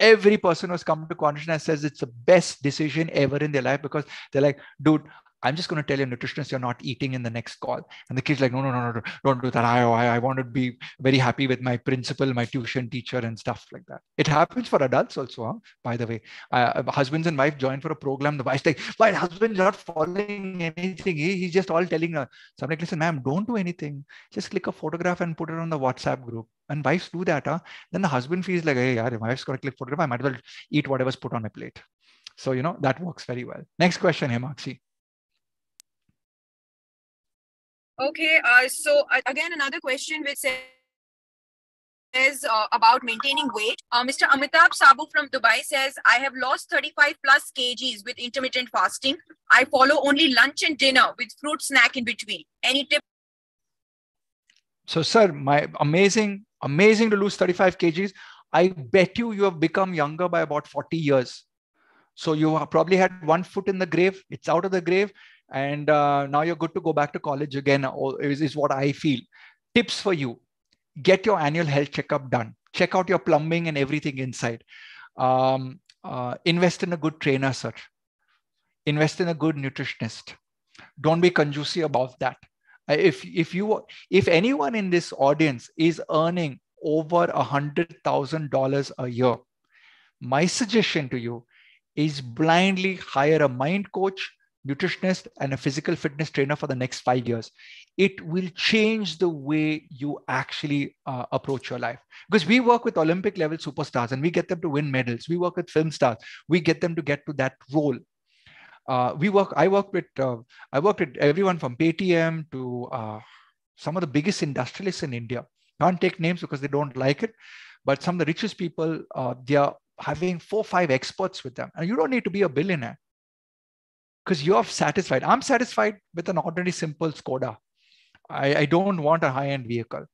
Every person who's come to consciousness says it's the best decision ever in their life because they're like, dude, I'm just going to tell your nutritionist you're not eating in the next call. And the kid's like, no, no, no, no, don't do that. I, I, I want to be very happy with my principal, my tuition teacher, and stuff like that. It happens for adults also, huh? by the way. Uh, husbands and wife join for a program. The wife's like, my husband's not following anything. He, he's just all telling her. So I'm like, listen, ma'am, don't do anything. Just click a photograph and put it on the WhatsApp group. And wives do that. Huh? Then the husband feels like, hey, yeah, my wife's got to click photograph. I might as well eat whatever's put on my plate. So, you know, that works very well. Next question, Himakshi. Okay, uh, so uh, again, another question which says uh, about maintaining weight. Uh, Mr. Amitabh Sabu from Dubai says, I have lost 35 plus kgs with intermittent fasting. I follow only lunch and dinner with fruit snack in between. Any tip? So, sir, my amazing, amazing to lose 35 kgs. I bet you you have become younger by about 40 years. So you probably had one foot in the grave. It's out of the grave. And uh, now you're good to go back to college again, is, is what I feel. Tips for you get your annual health checkup done. Check out your plumbing and everything inside. Um, uh, invest in a good trainer, sir. Invest in a good nutritionist. Don't be conjuicy about that. If if you if anyone in this audience is earning over a hundred thousand dollars a year, my suggestion to you is blindly hire a mind coach nutritionist and a physical fitness trainer for the next five years. It will change the way you actually uh, approach your life. Because we work with olympic level superstars and we get them to win medals. We work with film stars. We get them to get to that role. Uh, we work i work with uh, i worked with everyone from paytm to uh, some of the biggest industrialists in india. Can't take names because they don't like it but some of the richest people uh, they are having four five experts with them. And you don't need to be a billionaire because you're satisfied. I'm satisfied with an ordinary simple Skoda. I, I don't want a high-end vehicle.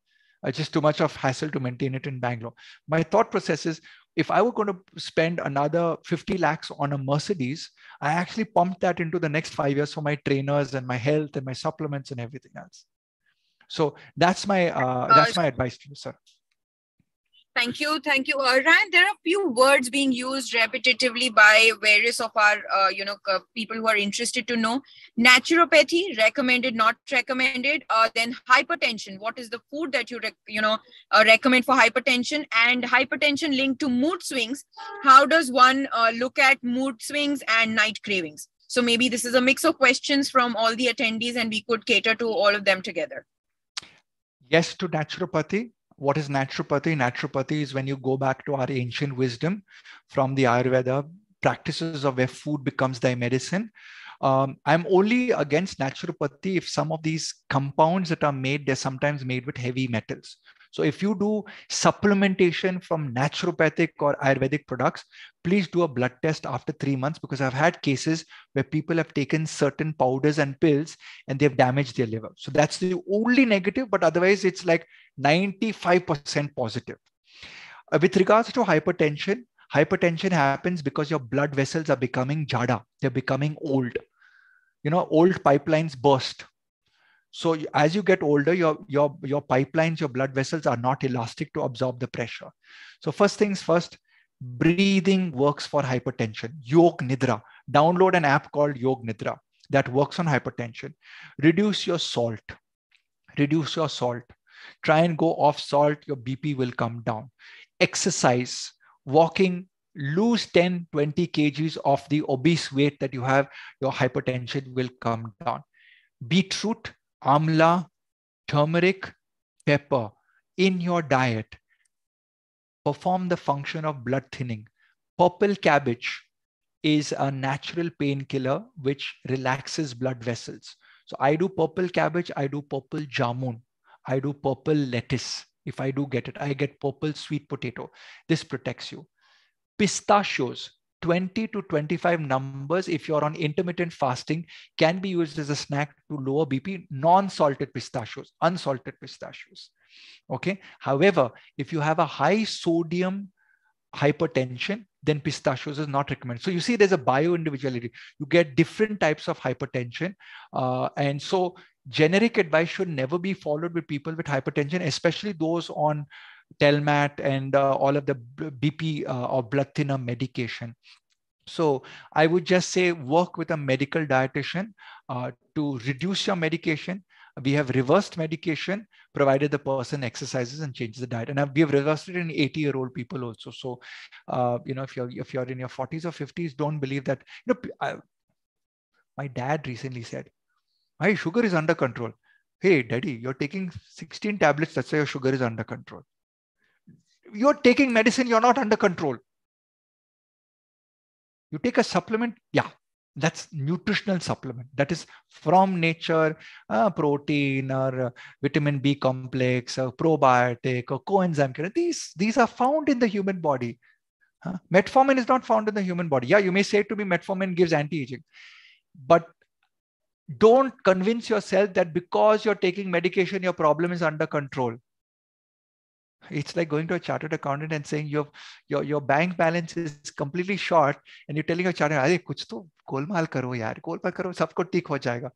It's just too much of hassle to maintain it in Bangalore. My thought process is if I were going to spend another 50 lakhs on a Mercedes, I actually pumped that into the next five years for my trainers and my health and my supplements and everything else. So that's my uh, that's my advice to you, sir. Thank you. Thank you. Uh, Ryan, there are a few words being used repetitively by various of our, uh, you know, uh, people who are interested to know. Naturopathy, recommended, not recommended. Uh, then hypertension. What is the food that you, you know, uh, recommend for hypertension? And hypertension linked to mood swings. How does one uh, look at mood swings and night cravings? So maybe this is a mix of questions from all the attendees and we could cater to all of them together. Yes to naturopathy what is naturopathy? Naturopathy is when you go back to our ancient wisdom from the Ayurveda practices of where food becomes thy medicine. Um, I'm only against naturopathy if some of these compounds that are made, they're sometimes made with heavy metals. So if you do supplementation from naturopathic or Ayurvedic products, please do a blood test after three months because I've had cases where people have taken certain powders and pills and they've damaged their liver. So that's the only negative, but otherwise it's like 95% positive. Uh, with regards to hypertension, hypertension happens because your blood vessels are becoming jada, they're becoming old. You know, old pipelines burst so as you get older, your, your, your pipelines, your blood vessels are not elastic to absorb the pressure. So first things first, breathing works for hypertension. Yog Nidra. Download an app called Yog Nidra that works on hypertension. Reduce your salt. Reduce your salt. Try and go off salt, your BP will come down. Exercise, walking, lose 10, 20 kgs of the obese weight that you have, your hypertension will come down. Beetroot, amla, turmeric, pepper in your diet perform the function of blood thinning. Purple cabbage is a natural painkiller which relaxes blood vessels. So I do purple cabbage, I do purple jamun, I do purple lettuce. If I do get it, I get purple sweet potato. This protects you. Pistachios, 20 to 25 numbers if you're on intermittent fasting can be used as a snack to lower bp non-salted pistachios unsalted pistachios. Okay? However if you have a high sodium hypertension then pistachios is not recommended. So you see there's a bio individuality you get different types of hypertension uh, and so generic advice should never be followed with people with hypertension especially those on Telmat and uh, all of the BP uh, or blood thinner medication. So I would just say work with a medical dietitian uh, to reduce your medication. We have reversed medication provided the person exercises and changes the diet. And we have reversed it in 80 year old people also. So, uh, you know, if you're, if you're in your 40s or 50s, don't believe that, you know, I, my dad recently said, my sugar is under control. Hey, daddy, you're taking 16 tablets. That's why your sugar is under control you're taking medicine, you're not under control. You take a supplement, yeah, that's nutritional supplement. That is from nature uh, protein or uh, vitamin b complex or probiotic or coenzyme these these are found in the human body. Huh? metformin is not found in the human body. Yeah you may say to me metformin gives anti-aging but don't convince yourself that because you're taking medication your problem is under control it's like going to a chartered accountant and saying your your your bank balance is completely short and you're telling your chartered अरे कुछ तो गोलमाल करो यार गोलमाल करो सबको ठीक हो जाएगा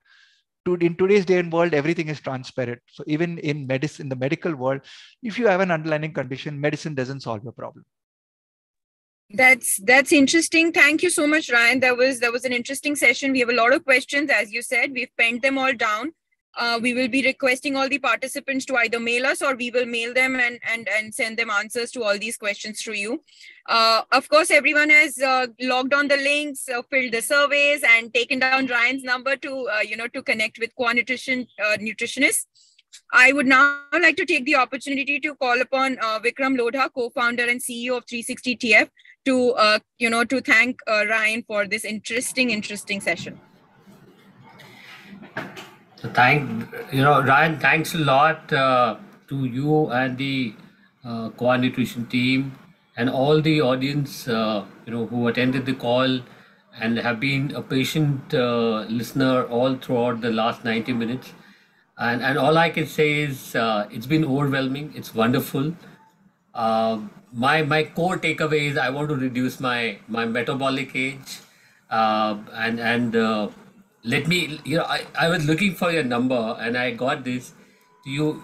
to, in today's day and world everything is transparent so even in medicine in the medical world if you have an underlying condition medicine doesn't solve your problem that's that's interesting thank you so much ryan that was that was an interesting session we have a lot of questions as you said we've penned them all down uh, we will be requesting all the participants to either mail us or we will mail them and and and send them answers to all these questions through you uh, of course everyone has uh, logged on the links uh, filled the surveys and taken down ryan's number to uh, you know to connect with Qua nutrition uh, nutritionists I would now like to take the opportunity to call upon Vikram Lodha, co-founder and CEO of 360 TF, to you know to thank Ryan for this interesting, interesting session. So thank you know Ryan. Thanks a lot uh, to you and the uh, Qua Nutrition team and all the audience uh, you know who attended the call and have been a patient uh, listener all throughout the last 90 minutes. And and all I can say is uh, it's been overwhelming. It's wonderful. Uh, my my core takeaway is I want to reduce my my metabolic age uh, and and uh, let me you know I, I was looking for your number and i got this. You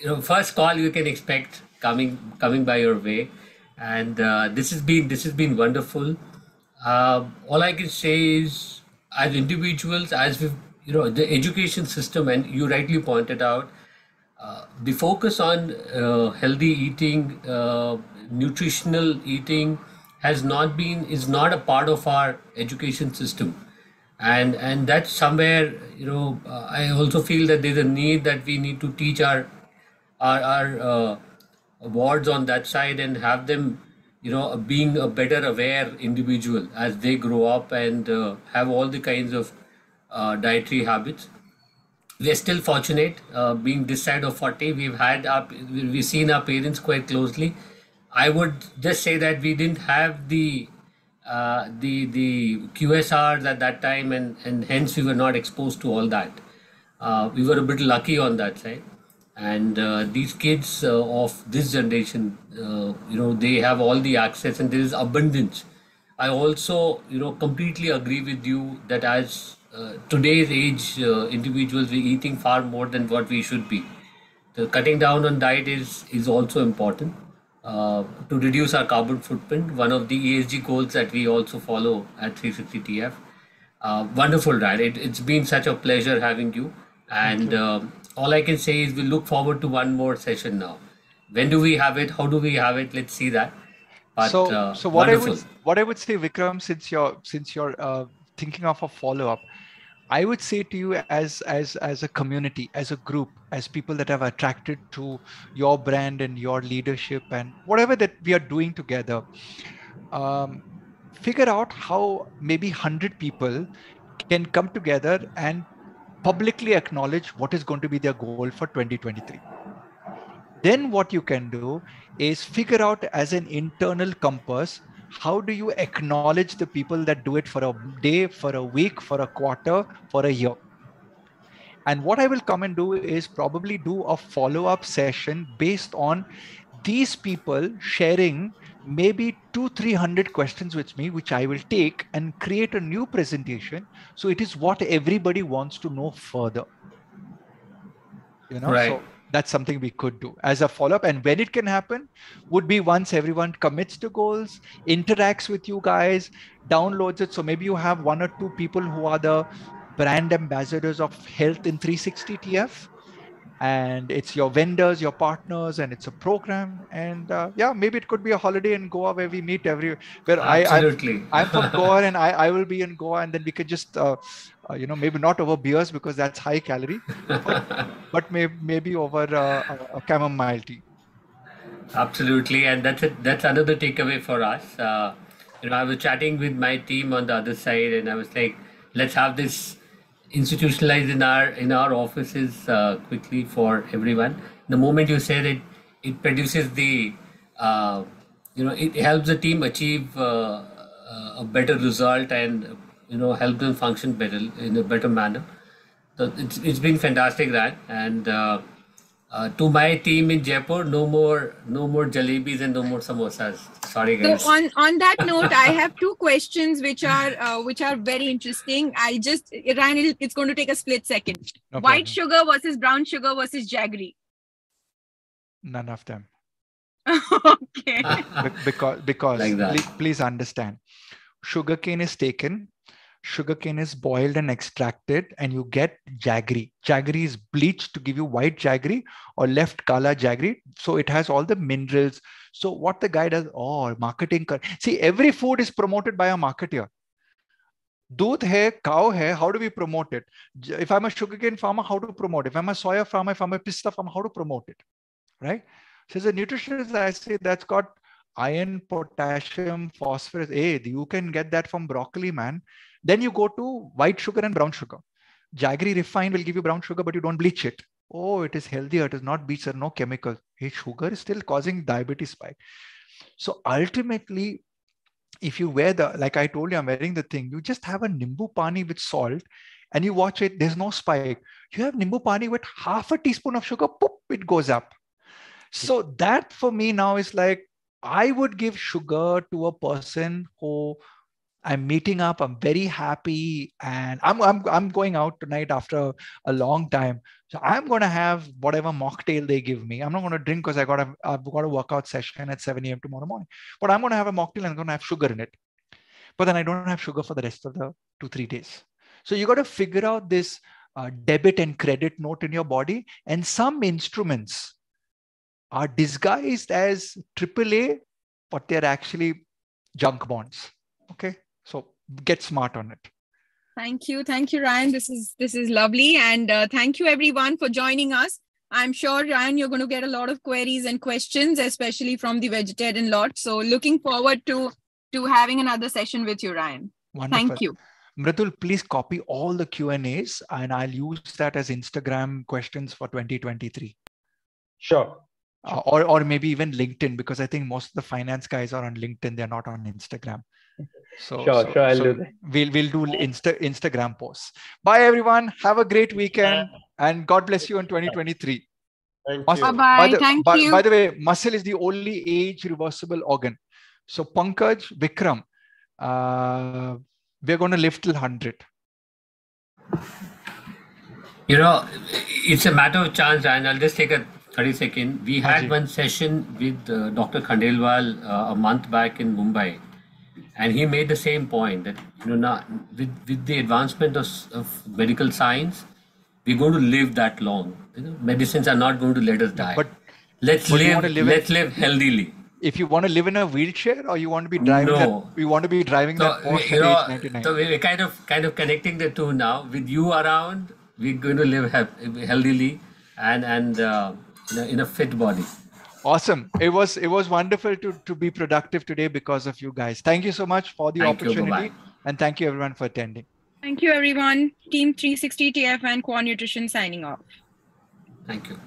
you know first call you can expect coming coming by your way. And uh, this has been this has been wonderful. Uh, all i can say is as individuals as we you know the education system and you rightly pointed out uh, the focus on uh, healthy eating uh, nutritional eating has not been is not a part of our education system and and that's somewhere you know uh, i also feel that there's a need that we need to teach our our, our uh, wards on that side and have them you know being a better aware individual as they grow up and uh, have all the kinds of uh, dietary habits. We're still fortunate uh, being this side of 40 we've had our we've seen our parents quite closely. I would just say that we didn't have the uh, the the QSRs at that time, and and hence we were not exposed to all that. Uh, we were a bit lucky on that side, and uh, these kids uh, of this generation, uh, you know, they have all the access, and there is abundance. I also, you know, completely agree with you that as today's age individuals, we're eating far more than what we should be. The cutting down on diet is is also important uh, to reduce our carbon footprint, one of the ESG goals that we also follow at 360 TF. Uh, wonderful, right? It, has been such a pleasure having you. And uh, all I can say is we look forward to one more session now. When do we have it? How do we have it? Let's see that. But, so, uh, so what wonderful. I would what I would say, Vikram, since you're since you're uh, thinking of a follow up, I would say to you as as as a community, as a group, as people that have attracted to your brand and your leadership and whatever that we are doing together, um, figure out how maybe hundred people can come together and publicly acknowledge what is going to be their goal for 2023 then what you can do is figure out as an internal compass how do you acknowledge the people that do it for a day for a week for a quarter for a year? And what i will come and do is probably do a follow up session based on these people sharing maybe two 300 questions with me which i will take and create a new presentation. So it is what everybody wants to know further. You know right. so that's something we could do. As a follow-up and when it can happen would be once everyone commits to goals interacts with you guys downloads it. So maybe you have one or two people who are the brand ambassadors of health in 360 tf and it's your vendors your partners and it's a program. And uh, yeah maybe it could be a holiday in goa where we meet every where Absolutely. i I'm, I'm from goa and I, I will be in goa and then we could just uh, uh, you know maybe not over beers because that's high calorie but, <laughs> but may, maybe over uh, a chamomile tea. Absolutely. And that's it that's another takeaway for us. Uh, you know, I was chatting with my team on the other side, and I was like, let's have this institutionalized in our in our offices uh, quickly for everyone. The moment you said it, it produces the, uh, you know, it helps the team achieve uh, a better result and you know help them function better in a better manner. So it's it's been fantastic, that and. Uh, to my team in Jaipur, no more, no more jalebis and no more samosas. Sorry, guys. So on on that <laughs> note, I have two questions which are uh, which are very interesting. I just Ryan, it's going to take a split second. No White sugar versus brown sugar versus jaggery. None of them. <laughs> okay. because because like please, please understand, sugarcane is taken sugarcane is boiled and extracted and you get jaggery. Jaggery is bleached to give you white jaggery or left kala jaggery. So it has all the minerals. So what the guy does, oh, marketing. See, every food is promoted by a marketer. Doodh hai, cow hai, how do we promote it? If I'm a sugarcane farmer, how to promote it? If I'm a soya farmer, if I'm a pista farmer, how to promote it? Right? So as a nutritionist, I say that's got iron, potassium, phosphorus. Hey, you can get that from broccoli, man. Then you go to white sugar and brown sugar. Jaggery refined will give you brown sugar, but you don't bleach it. Oh, it is healthier. It is not bleached. There no chemicals. Hey, sugar is still causing diabetes spike. So ultimately, if you wear the, like I told you, I'm wearing the thing, you just have a Nimbu Pani with salt and you watch it, there's no spike. You have Nimbu Pani with half a teaspoon of sugar, poop, it goes up. So that for me now is like, I would give sugar to a person who I'm meeting up. I'm very happy, and I'm I'm I'm going out tonight after a long time. So I'm going to have whatever mocktail they give me. I'm not going to drink because I got a I've got a workout session at 7 a.m. tomorrow morning. But I'm going to have a mocktail and I'm going to have sugar in it. But then I don't have sugar for the rest of the two three days. So you got to figure out this uh, debit and credit note in your body. And some instruments are disguised as AAA, but they're actually junk bonds. Okay. So get smart on it. Thank you. Thank you, Ryan. This is this is lovely. And uh, thank you everyone for joining us. I'm sure, Ryan, you're going to get a lot of queries and questions, especially from the vegetarian lot. So looking forward to to having another session with you, Ryan. Wonderful. Thank you. Mridul, please copy all the Q&As and I'll use that as Instagram questions for 2023. Sure. Uh, or, or maybe even LinkedIn, because I think most of the finance guys are on LinkedIn. They're not on Instagram. So sure, so, sure, I'll so do that. We'll we'll do Insta Instagram posts. Bye everyone. Have a great weekend and God bless you in 2023. Thank Bye bye. By the, Thank by, you. By the way, muscle is the only age reversible organ. So Pankaj, Vikram, uh, we're going to live till 100. You know, it's a matter of chance, and I'll just take a 30 second. We had one session with uh, Dr. Khandelwal uh, a month back in Mumbai and he made the same point that you know not, with with the advancement of, of medical science we're going to live that long. You know, medicines are not going to let us die. But let's live, live let's live healthily. If you want to live in a wheelchair or you want to be driving no. that, you want to be driving so, that Porsche you know, 99. so we're kind of kind of connecting the two now. With you around we're going to live healthily and and uh, in, a, in a fit body awesome. It was it was wonderful to to be productive today because of you guys. Thank you so much for the thank opportunity you, and thank you everyone for attending. Thank you everyone. Team 360 tf and Qua Nutrition signing off. Thank you